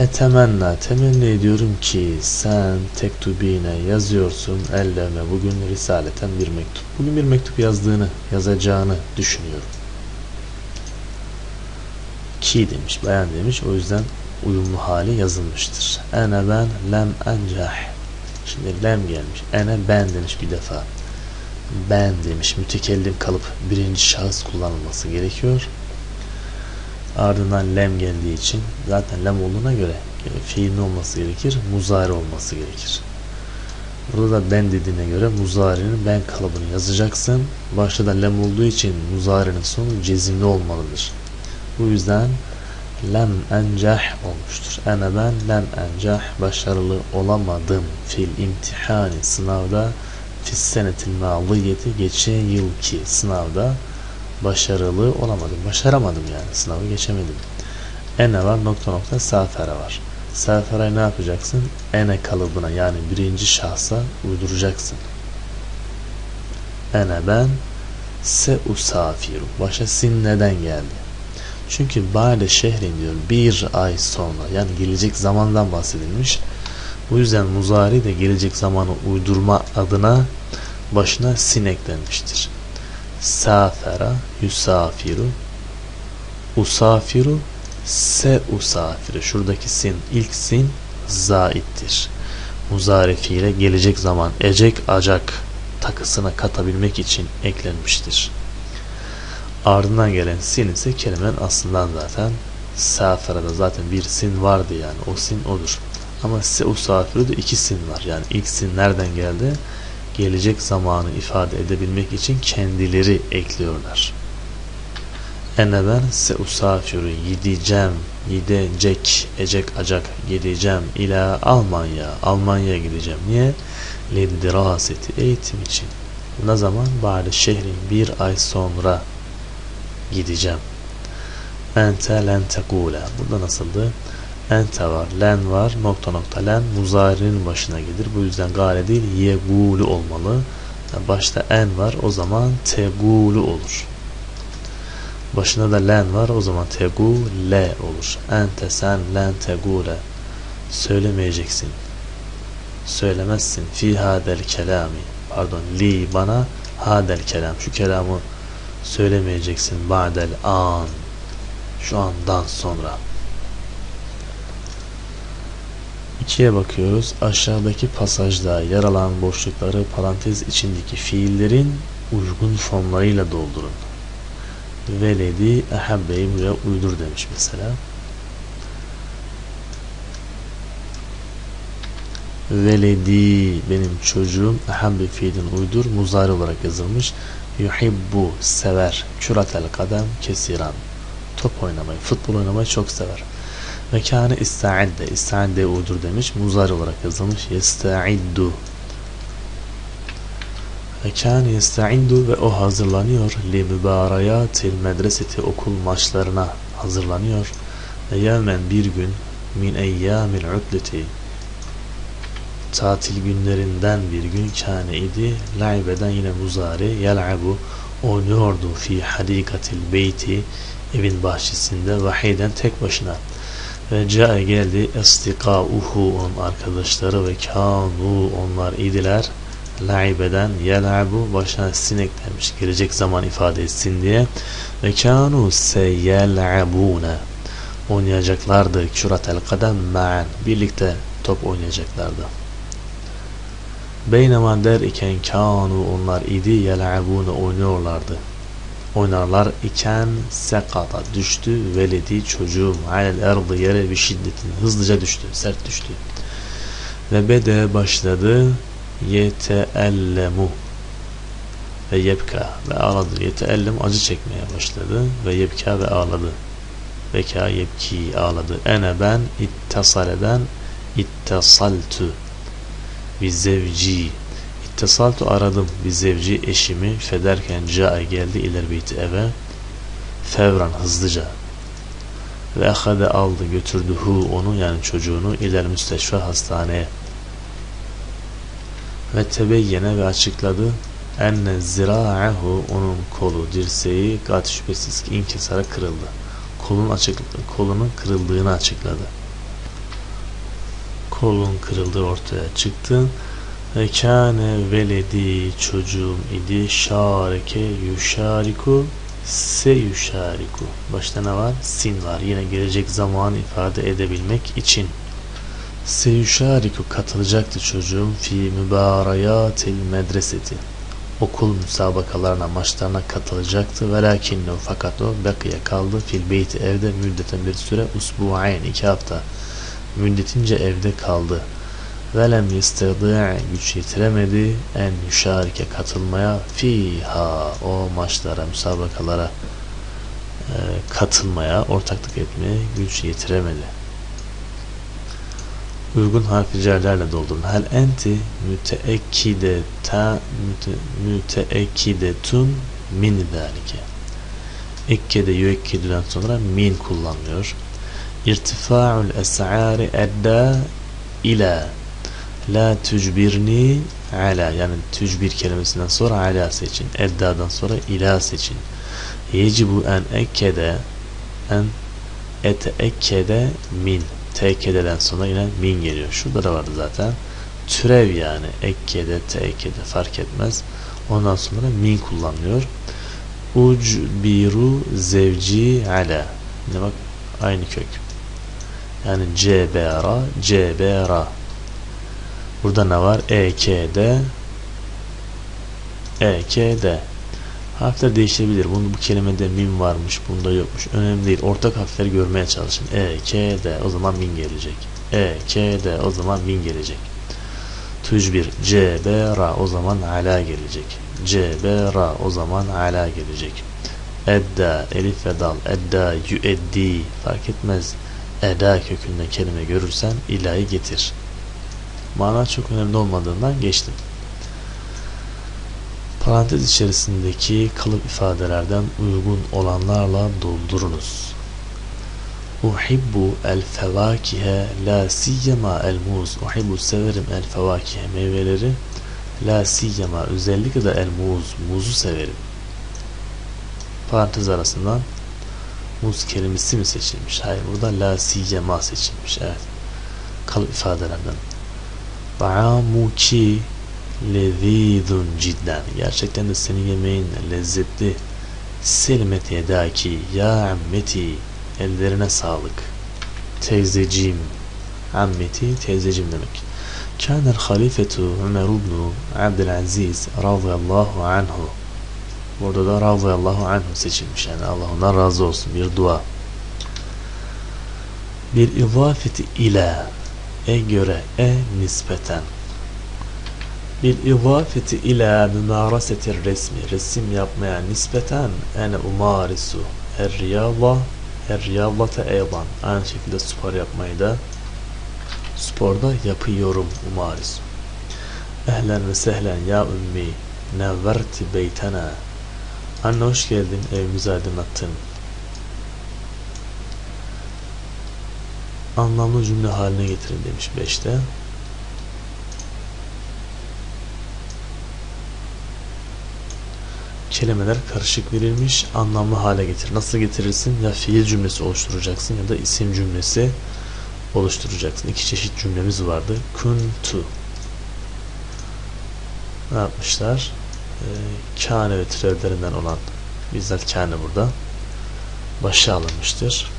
Speaker 1: Etemenna, temenni ediyorum ki sen tektubine yazıyorsun elleme bugün risaleten bir mektup. Bugün bir mektup yazdığını, yazacağını düşünüyorum. Şi demiş, bayan demiş. O yüzden uyumlu hali yazılmıştır. Ene ben lem encah. Şimdi lem gelmiş. Ene ben demiş bir defa. Ben demiş. Mütekellim kalıp birinci şahıs kullanılması gerekiyor. Ardından lem geldiği için zaten lem olduğuna göre fiilin olması gerekir. Muzari olması gerekir. Burada da ben dediğine göre muzari'nin ben kalıbını yazacaksın. Başta da lem olduğu için muzari'nin sonu cezimli olmalıdır. Bu yüzden lem encah olmuştur. Ene ben lem encah başarılı olamadım fil imtihani sınavda fis senetil mağliyeti geçen yılki sınavda başarılı olamadım. Başaramadım yani sınavı geçemedim. Ene var nokta nokta safere var. Safera'yı ne yapacaksın? Ene kalıbına yani birinci şahsa uyduracaksın. Ene ben se usafiru. Başa sin neden geldi? Çünkü ba'de şehrin diyor bir ay sonra yani gelecek zamandan bahsedilmiş. Bu yüzden muzari de gelecek zamanı uydurma adına başına sin eklenmiştir. Safera, yusafiru, usafiru, se usafiru. Şuradaki sin, ilk sin zaittir. Muzari fiile gelecek zaman ecek acak takısına katabilmek için eklenmiştir. Ardından gelen sin ise kelimenin aslından zaten Safera'da zaten bir sin vardı yani o sin odur. Ama se usafiru'da iki sin var. Yani ilk sin nereden geldi? Gelecek zamanı ifade edebilmek için kendileri ekliyorlar. Ene ben se usafiru gideceğim, gidecek, ecek acak gideceğim ila Almanya, Almanya gideceğim. Niye? Lidiraseti eğitim için. Ne zaman? Bari şehrin bir ay sonra gideceğim. Ente len tekule. Burada nasıldı? Ente var, len var, nokta nokta len muzari'nin başına gelir. Bu yüzden gale değil yegulu olmalı. Başta en var o zaman tegulu olur. Başına da len var o zaman tegule olur. Ente sen len tegule. Söylemeyeceksin. Söylemezsin. Fi hadel kelami. Pardon li bana hadel kelam. Şu kelamı söylemeyeceksin ba'del an. Şu andan sonra. İkiye bakıyoruz. Aşağıdaki pasajda yer alan boşlukları parantez içindeki fiillerin uygun formlarıyla doldurun. Veledi ehabbeyi buraya uydur demiş mesela. Veledi benim çocuğum ehabbe fiilin uydur muzari olarak yazılmış yuhibbu sever. Küratel kadem kesiran. Top oynamayı futbol oynamayı çok sever. Ve kâne ista'idde ista'idde udur demiş. Muzari olarak yazılmış. Yesta'iddu ve kâne yesta'iddu ve o hazırlanıyor. Li mübarayatil medreseti okul maçlarına hazırlanıyor. Ve yevmen bir gün min eyyâmil utleti tatil günlerinden bir gün kâne idi. Laibeden yine muzari yel'abu oynuyordu fi hadikatil beyti evin bahçesinde vahiden tek başına. Ve cae geldi estikauhu onun arkadaşları ve kanu onlar idiler. Laibeden yel'abu başına sinek demiş gelecek zaman ifade etsin diye. Ve kanu seyel'abune oynayacaklardı. Küratel kadem ma'an birlikte top oynayacaklardı Beynema der iken kanu onlar idi yel'abune oynuyorlardı. Oynarlar iken sekata düştü veledi çocuğum alel erdi yere bir şiddetin hızlıca düştü sert düştü. Ve bede başladı yeteellemu ve yebka ve ağladı. Yeteellem acı çekmeye başladı ve yebka ve ağladı. Beka yebki ağladı. Ene ben ittesaleden ittesaltu bir zevci. İttisaltu aradım bir zevci eşimi federken cae geldi iler beyti eve. Fevran hızlıca. Ve ahade aldı götürdü hu onu yani çocuğunu iler müsteşfa hastaneye. Ve tebeyyene ve açıkladı. Enne zira'ahu onun kolu dirseği kat şüphesiz ki inkesara kırıldı. Kolun açık kolunun kırıldığını açıkladı kolun kırıldı ortaya çıktı. Ve kâne veledi çocuğum idi şareke yuşariku Seyüşariku. Başta ne var? Sin var. Yine gelecek zaman ifade edebilmek için. Seyüşariku katılacaktı çocuğum fi mübarayatil medreseti. Okul müsabakalarına, maçlarına katılacaktı. Velakinne fakat o bekiye kaldı fil beyti evde müddeten bir süre usbuayn iki hafta müddetince evde kaldı. Velem yestedi' güç yetiremedi en yüşarike katılmaya fiha o maçlara, müsabakalara e, katılmaya, ortaklık etmeye güç yetiremedi. Uygun harfi cerlerle doldurun. Hel enti müteekkide ta müte, müteekkidetun min zalike. Ekkede yüekkidüden sonra min kullanılıyor. İrtifa'ul es'ari edda ila la tücbirni ala yani tücbir kelimesinden sonra ala seçin. Edda'dan sonra ila seçin. Yecibu en ekkede en eteekkede min TK'den sonra yine min geliyor. Şurada da vardı zaten. Türev yani ekkede, tekkede fark etmez. Ondan sonra min kullanılıyor. Ucbiru zevci ala. Ne bak aynı kök. Yani cebera, cebera. Burada ne var? EK'de, EK'de. Harfler değişebilir. Bunu bu kelimede min varmış, bunda yokmuş. Önemli değil. Ortak harfleri görmeye çalışın. E, K, D. O zaman min gelecek. E, K, D. O zaman min gelecek. Tücbir. C, B, Ra. O zaman ala gelecek. C, B, Ra. O zaman ala gelecek. Edda. Elif ve dal. Edda. Yüeddi. Fark etmez. Eda kökünde kelime görürsen ilahi getir. Mana çok önemli olmadığından geçtim. Parantez içerisindeki kalıp ifadelerden uygun olanlarla doldurunuz. Uhibbu el fevakihe la siyyema el muz. Uhibbu severim el fevakihe meyveleri. La siyyema özellikle de el muz. Muzu severim. Parantez arasından muz kelimesi mi seçilmiş? Hayır burada la siyyema seçilmiş. Evet. Kalıp ifadelerden. Ba'amuki lezizun cidden. Gerçekten de senin yemeğin lezzetli. Selmet yedaki ya ammeti. Ellerine sağlık. Teyzeciğim. Ammeti teyzeciğim demek. Kâner halifetu Ömer ibn Abdülaziz radıyallahu anhu. Burada da radıyallahu anhu seçilmiş. Yani Allah ondan razı olsun. Bir dua. Bir izafeti ila e göre e nispeten bil izafeti ila mümarasetir resmi resim yapmaya nispeten ene umarisu er riyada er riyadata eydan aynı şekilde spor yapmayı da sporda yapıyorum umarisu ehlen ve sehlen ya ümmi nevverti beytena anne hoş geldin evimizi aydınlattın anlamlı cümle haline getirin demiş 5'te kelimeler karışık verilmiş anlamlı hale getir. Nasıl getirirsin? Ya fiil cümlesi oluşturacaksın ya da isim cümlesi oluşturacaksın. İki çeşit cümlemiz vardı. Kuntu ne yapmışlar? Ee, kâne ve türevlerinden olan bizzat kâne burada başa alınmıştır.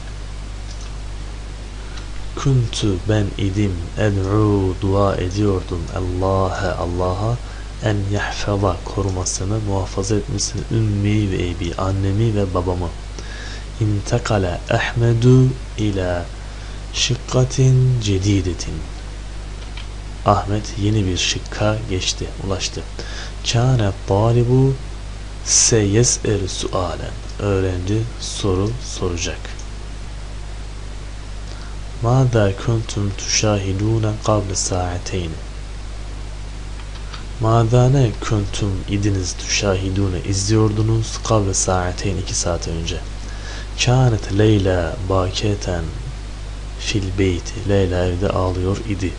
Speaker 1: Kuntu ben idim ed'u dua ediyordum Allah'a Allah'a en yahfaza korumasını, muhafaza etmesini ümmi ve ebi, annemi ve babamı. İntekale Ahmedu ila şıkkatin cedidetin. Ahmet yeni bir şıkka geçti, ulaştı. Kâne talibu seyes'el sualen. Öğrenci soru soracak. Mâdâ kuntum tuşahidûne kable sa'ateyn. Madane kuntum idiniz tüşahidune izliyordunuz kavle saateyn iki saat önce. Kânet Leyla baketen fil beyti. Leyla evde ağlıyor idi.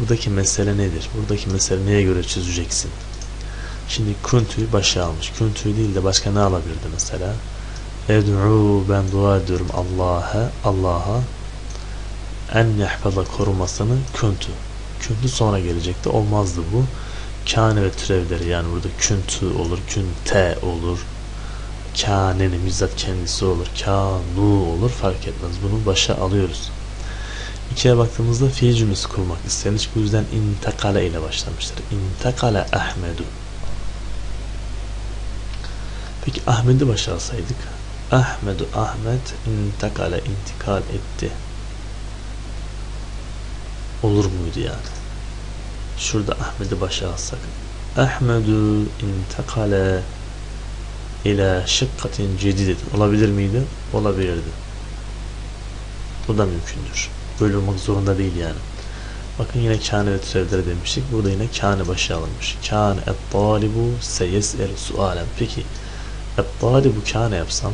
Speaker 1: Buradaki mesele nedir? Buradaki mesele neye göre çözeceksin? Şimdi kuntu'yu başa almış. Kuntu'yu değil de başka ne alabilirdi mesela? Ed'u ben dua ediyorum Allah'a Allah'a en yahfaza korumasını kuntu. Kuntu sonra gelecekti. Olmazdı bu kâne ve türevleri yani burada küntü olur, künte olur, Kânenin bizzat kendisi olur. Kânu olur fark etmez. Bunu başa alıyoruz. İkiye baktığımızda fiil cümlesi kurmak istenir. Bu yüzden intakale ile başlamıştır. İntakale Ahmedu. Peki Ahmet'i başa alsaydık. Ahmedu Ahmet intakale intikal etti. Olur muydu yani? Şurada Ahmet'i başa alsak. Ahmedu intakale ila şıkkatin cedidetin. Olabilir miydi? Olabilirdi. Bu da mümkündür. Böyle olmak zorunda değil yani. Bakın yine kâne ve türevleri demiştik. Burada yine kâne başa alınmış. Kâne et-talibu seyes'el sualen. Peki et-talibu kâne yapsam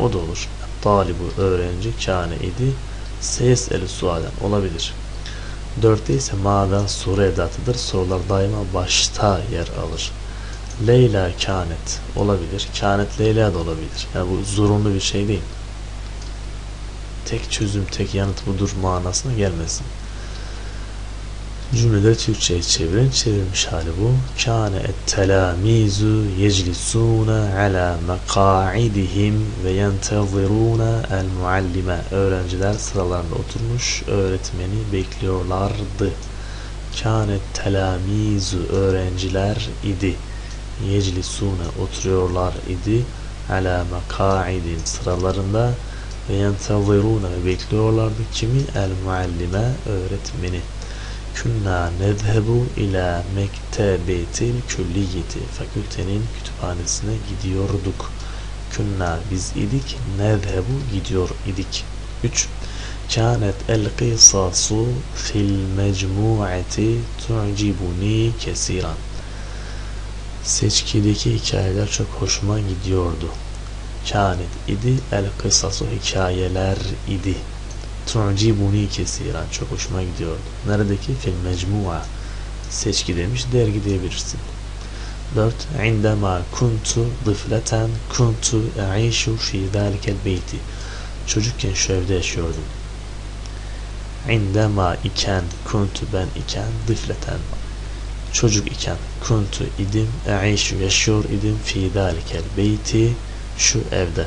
Speaker 1: o da olur. Et-talibu öğrenci kâne idi. Seyes'el sualen olabilir. Dörtte ise maden soru edatıdır. Sorular daima başta yer alır. Leyla kânet olabilir. Kânet Leyla da olabilir. Yani bu zorunlu bir şey değil. Tek çözüm, tek yanıt budur manasına gelmesin. Cümleleri Türkçe'ye çevirin. Çevirmiş hali bu. Kâne et-telâmîzu yeclisûne alâ mekâidihim ve yentezirûne el-muallime. Öğrenciler sıralarında oturmuş öğretmeni bekliyorlardı. Kâne telâmîzu öğrenciler idi. Yeclisûne oturuyorlar idi. Alâ mekâidin sıralarında ve yentezirûne bekliyorlardı kimi? El-muallime öğretmeni. Künna nezhebu ila mektebetil külliyeti. Fakültenin kütüphanesine gidiyorduk. Künna biz idik. Nezhebu gidiyor idik. 3. Kânet el kısasu fil mecmu'ati tu'cibuni kesiran. Seçkideki hikayeler çok hoşuma gidiyordu. Kânet idi el kısasu hikayeler idi tu'cibuni kesiren çok hoşuma gidiyordu. Neredeki? Fil mecmua. Seçki demiş, dergi diyebilirsin. 4. İndema kuntu dıfleten kuntu e'işu fi zâlikel beyti. Çocukken şu evde yaşıyordum. İndema iken kuntu ben iken dıfleten çocuk iken kuntu idim e'işu yaşıyor idim fi zâlikel beyti şu evde.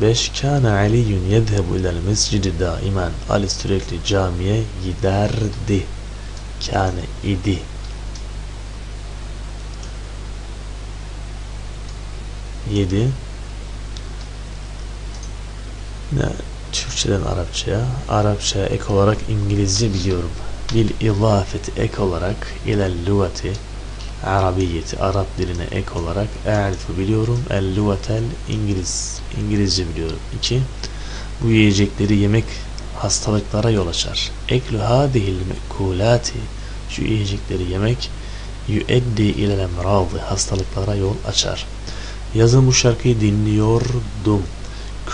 Speaker 1: 5. Kâne Aliyyun yedhebu ilel mescidi daimen. Ali sürekli camiye giderdi. Kâne idi. Yedi. Yine Türkçeden Arapçaya. Arapçaya ek olarak İngilizce biliyorum. Bil izafeti ek olarak ilel lügati Arabiyeti Arap diline ek olarak e'rifu biliyorum. El lugatel İngiliz İngilizce biliyorum. 2. Bu yiyecekleri yemek hastalıklara yol açar. Eklu hadihil mekulati şu yiyecekleri yemek yüeddi ilel emradı hastalıklara yol açar. Yazın bu şarkıyı dinliyordum.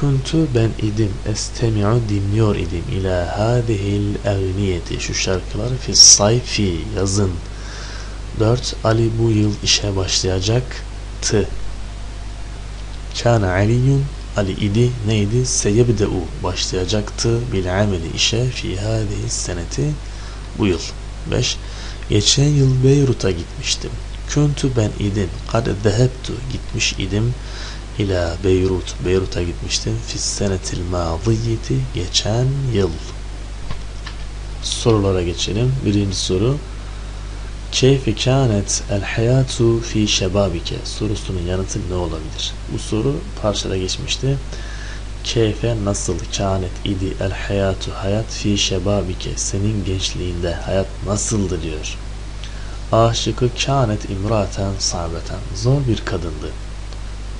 Speaker 1: Kuntu ben idim. Estemi'u dinliyor idim. İlâ hâdihil egniyeti. Şu şarkıları fi sayfi yazın. 4. Ali bu yıl işe başlayacaktı. Kana Aliyyun Ali idi neydi? Seyebde'u başlayacaktı bil ameli işe fi hâzihi seneti bu yıl. 5. Geçen yıl Beyrut'a gitmiştim. Kuntu ben idim. Kad zehebtu gitmiş idim. İlâ Beyrut. Beyrut'a gitmiştim. Fis senetil mâziyeti geçen yıl. Sorulara geçelim. Birinci soru. Keyfe kânet el hayatu fi şebabike sorusunun yanıtı ne olabilir? Bu soru parçada geçmişti. Keyfe nasıl kânet idi el hayatu hayat fi şebabike senin gençliğinde hayat nasıldı diyor. A şıkkı kânet imraten sabeten zor bir kadındı.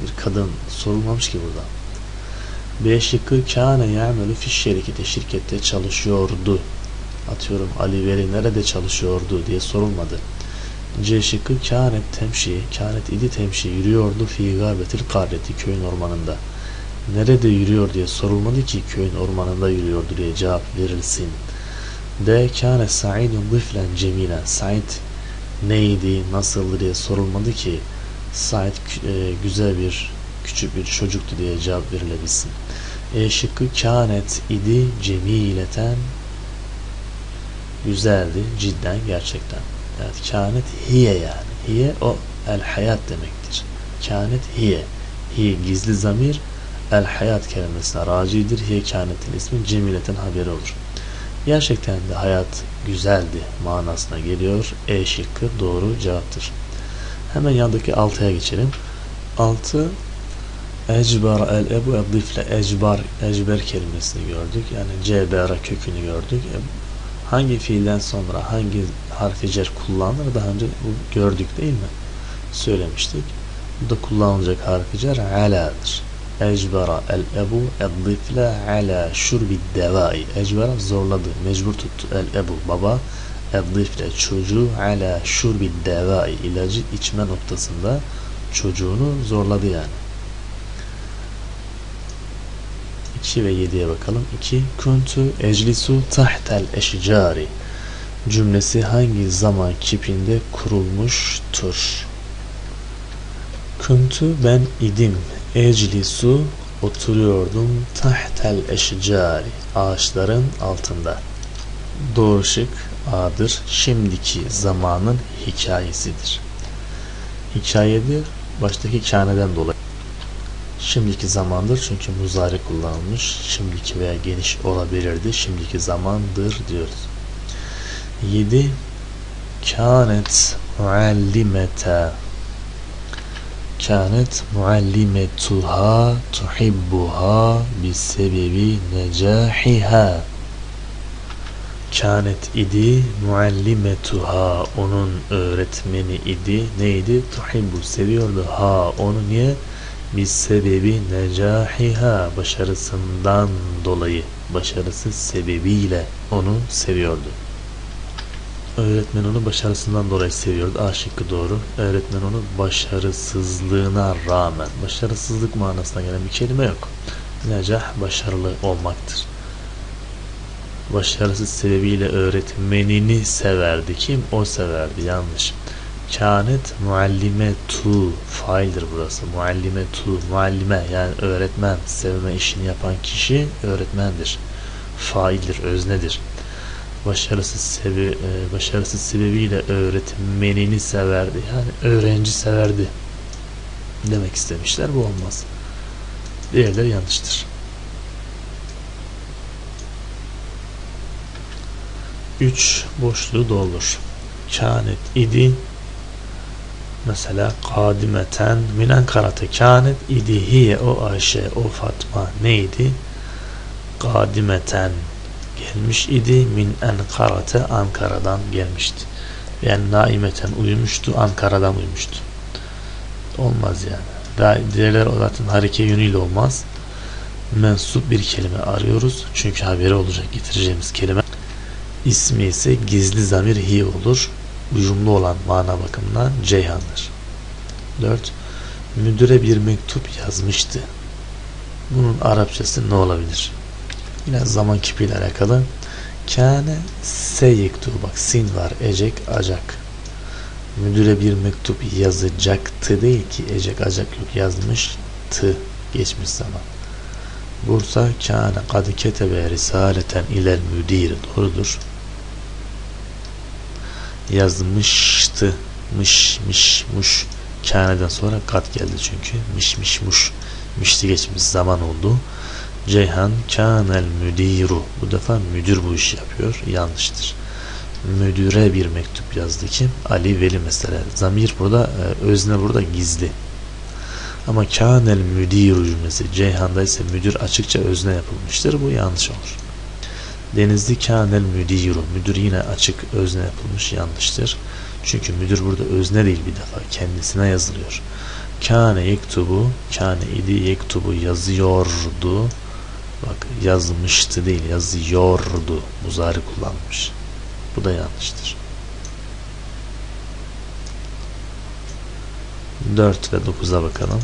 Speaker 1: Bir kadın sorulmamış ki burada. B şıkkı kâne ya'melu fi şirkete şirkette çalışıyordu atıyorum Ali Veli nerede çalışıyordu diye sorulmadı. C şıkkı kânet temşi, kânet idi temşi yürüyordu fi gâbetil kâreti köyün ormanında. Nerede yürüyor diye sorulmadı ki köyün ormanında yürüyordu diye cevap verilsin. D kâne sa'idun dıflen cemilen. Said neydi, nasıldı diye sorulmadı ki Said e, güzel bir küçük bir çocuktu diye cevap verilebilsin. E şıkkı kânet idi cemileten güzeldi cidden gerçekten. Evet kânet hiye yani. hiye o el hayat demektir. Kânet hiye. Hiye gizli zamir el hayat kelimesine racidir. Hiye kânetin ismi cemiletin haberi olur. Gerçekten de hayat güzeldi manasına geliyor. E şıkkı doğru cevaptır. Hemen yandaki altıya geçelim. Altı Ecbar el ebu eddifle ecbar ecber kelimesini gördük. Yani cebera kökünü gördük. Hangi fiilden sonra hangi harfi cer kullanılır daha önce bu gördük değil mi? Söylemiştik. Bu da kullanılacak harfi cer ala'dır. Ecbara el ebu eddifle ala şurbi devai. Ecbara zorladı, mecbur tuttu. El ebu baba eddifle çocuğu ala şurbi devai ilacı içme noktasında çocuğunu zorladı yani. 2 ve 7'ye bakalım. 2. Kuntu eclisu tahtel eşcari cümlesi hangi zaman kipinde kurulmuştur? Kuntu ben idim. Eclisu oturuyordum tahtel eşcari ağaçların altında. Doğru şık A'dır. Şimdiki zamanın hikayesidir. Hikayedir baştaki kâneden dolayı. Şimdiki zamandır çünkü muzari kullanılmış. Şimdiki veya geniş olabilirdi. Şimdiki zamandır diyoruz. 7. Kânet muallimete Kânet muallimetuha tuhibbuha bisebebi necahiha Kânet idi muallimetuha onun öğretmeni idi neydi tuhibbu seviyordu ha onu niye biz sebebi necahiha başarısından dolayı başarısı sebebiyle onu seviyordu. Öğretmen onu başarısından dolayı seviyordu. A şıkkı doğru. Öğretmen onu başarısızlığına rağmen. Başarısızlık manasına gelen bir kelime yok. Necah başarılı olmaktır. Başarısız sebebiyle öğretmenini severdi. Kim? O severdi. Yanlış. Kânet muallime tu faildir burası. Muallime tu muallime yani öğretmen sevme işini yapan kişi öğretmendir. Faildir, öznedir. Başarısız sebebi e, başarısız sebebiyle öğretmenini severdi. Yani öğrenci severdi. Demek istemişler. Bu olmaz. Diğerleri yanlıştır. 3 boşluğu doldur. Kânet idi Mesela kadimeten min Ankara'ta kânet idi hiye o Ayşe o Fatma neydi? Kadimeten gelmiş idi min Ankara'ta Ankara'dan gelmişti. Yani naimeten uyumuştu Ankara'dan uyumuştu. Olmaz yani. Diğerler zaten hareke yönüyle olmaz. Mensup bir kelime arıyoruz. Çünkü haberi olacak getireceğimiz kelime. İsmi ise gizli zamir hi olur uyumlu olan mana bakımından Ceyhan'dır. 4. Müdüre bir mektup yazmıştı. Bunun Arapçası ne olabilir? Yine zaman kipiyle alakalı. Kâne seyektu bak sin var ecek acak. Müdüre bir mektup yazacaktı değil ki ecek acak yok yazmıştı geçmiş zaman. Bursa kâne kad ketebe risaleten ilel müdiri doğrudur yazmıştı. Mış, miş, muş. Kâneden sonra kat geldi çünkü. Miş, miş, muş. Mişti geçmiş zaman oldu. Ceyhan kânel müdiru. Bu defa müdür bu işi yapıyor. Yanlıştır. Müdüre bir mektup yazdı ki Ali Veli mesela. Zamir burada, e, özne burada gizli. Ama kânel müdiru cümlesi Ceyhan'da ise müdür açıkça özne yapılmıştır. Bu yanlış olur. Denizli kânel müdiru. Müdür yine açık özne yapılmış yanlıştır. Çünkü müdür burada özne değil bir defa. Kendisine yazılıyor. Kâne yektubu. Kâne idi yektubu yazıyordu. Bak yazmıştı değil yazıyordu. Muzari kullanmış. Bu da yanlıştır. 4 ve 9'a bakalım.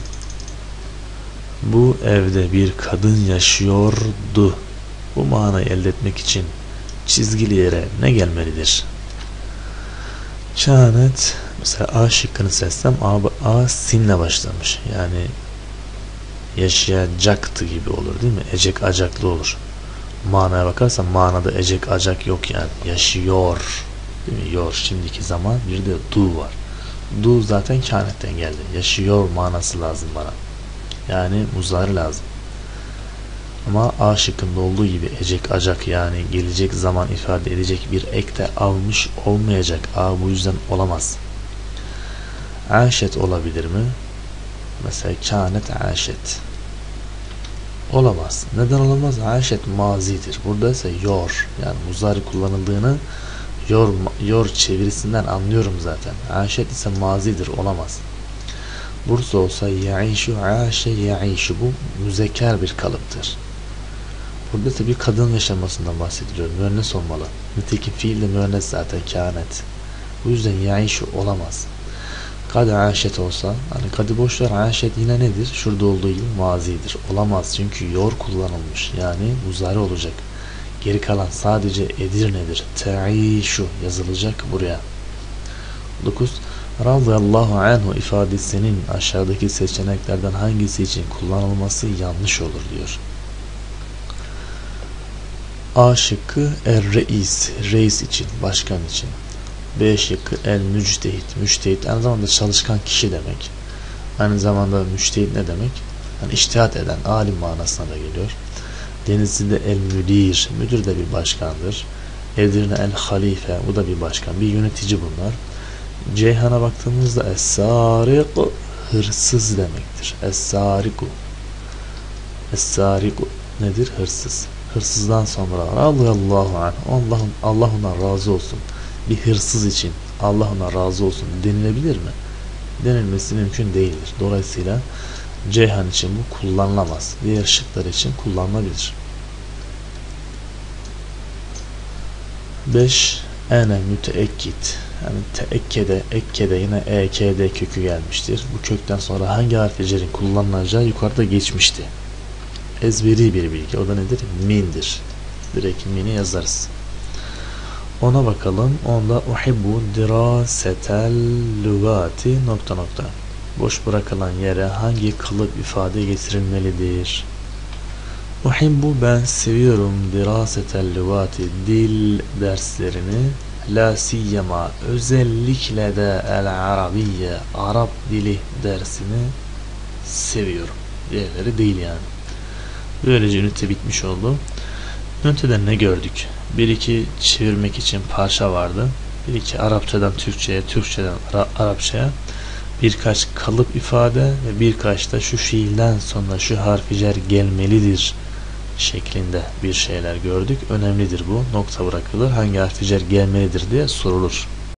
Speaker 1: Bu evde bir kadın yaşıyordu. Bu manayı elde etmek için çizgili yere ne gelmelidir? Kânet mesela A şıkkını seçsem A, A sinle başlamış. Yani yaşayacaktı gibi olur değil mi? Ecek acaklı olur. Manaya bakarsan manada ecek acak yok yani. Yaşıyor. Değil mi? Yor şimdiki zaman bir de du var. Du zaten kânetten geldi. Yaşıyor manası lazım bana. Yani muzari lazım. Ama A şıkkında olduğu gibi ecek acak yani gelecek zaman ifade edecek bir ek de almış olmayacak. A bu yüzden olamaz. Aşet olabilir mi? Mesela kânet aşet. Olamaz. Neden olamaz? Aşet mazidir. Burada ise yor. Yani muzari kullanıldığını yor, yor çevirisinden anlıyorum zaten. Aşet ise mazidir. Olamaz. Bursa olsa yaişu aşe yaişu bu müzekker bir kalıptır. Burada tabi kadın yaşamasından bahsediliyor. Müennes olmalı. Nitekim fiil de müennes zaten kânet. Bu yüzden yaişu olamaz. Kad aşet olsa hani kadı boşver aşet yine nedir? Şurada olduğu gibi mazidir. Olamaz çünkü yor kullanılmış. Yani muzari olacak. Geri kalan sadece edirnedir. Te'işu yazılacak buraya. 9. Radıyallahu anhu ifadesinin aşağıdaki seçeneklerden hangisi için kullanılması yanlış olur diyor. A şıkkı er-reis, reis için, başkan için. B şıkkı el müctehit. Müctehit aynı zamanda çalışkan kişi demek. Aynı zamanda müctehit ne demek? Yani iştihat eden, alim manasına da geliyor. Denizli'de el müdir. Müdür de bir başkandır. Edirne el halife. Bu da bir başkan. Bir yönetici bunlar. Ceyhan'a baktığımızda es-sariq hırsız demektir. Es-sariku. Es-sariku nedir? Hırsız. Hırsızdan sonra radıyallahu anh. Allah'ın Allah ona razı olsun bir hırsız için Allah ona razı olsun denilebilir mi? Denilmesi mümkün değildir. Dolayısıyla Ceyhan için bu kullanılamaz. Diğer şıklar için kullanılabilir. 5. Ene müteekkit. Yani teekkede, ekkede yine ekd kökü gelmiştir. Bu kökten sonra hangi harf cerin kullanılacağı yukarıda geçmişti. Ezberi bir bilgi. O da nedir? Mindir. Direkt mini yazarız. Ona bakalım. Onda uhibbu dirasetel lugati nokta nokta. Boş bırakılan yere hangi kalıp ifade getirilmelidir? Uhibbu ben seviyorum dirasetel lugati dil derslerini la siyyama özellikle de el arabiye Arap dili dersini seviyorum. Diğerleri değil yani. Böylece ünite bitmiş oldu. Üniteden ne gördük? bir iki çevirmek için parça vardı. Bir iki Arapçadan Türkçe'ye, Türkçeden Ara Arapçaya birkaç kalıp ifade ve birkaç da şu fiilden sonra şu harfi cer gelmelidir şeklinde bir şeyler gördük. Önemlidir bu. Nokta bırakılır. Hangi harfi cer gelmelidir diye sorulur.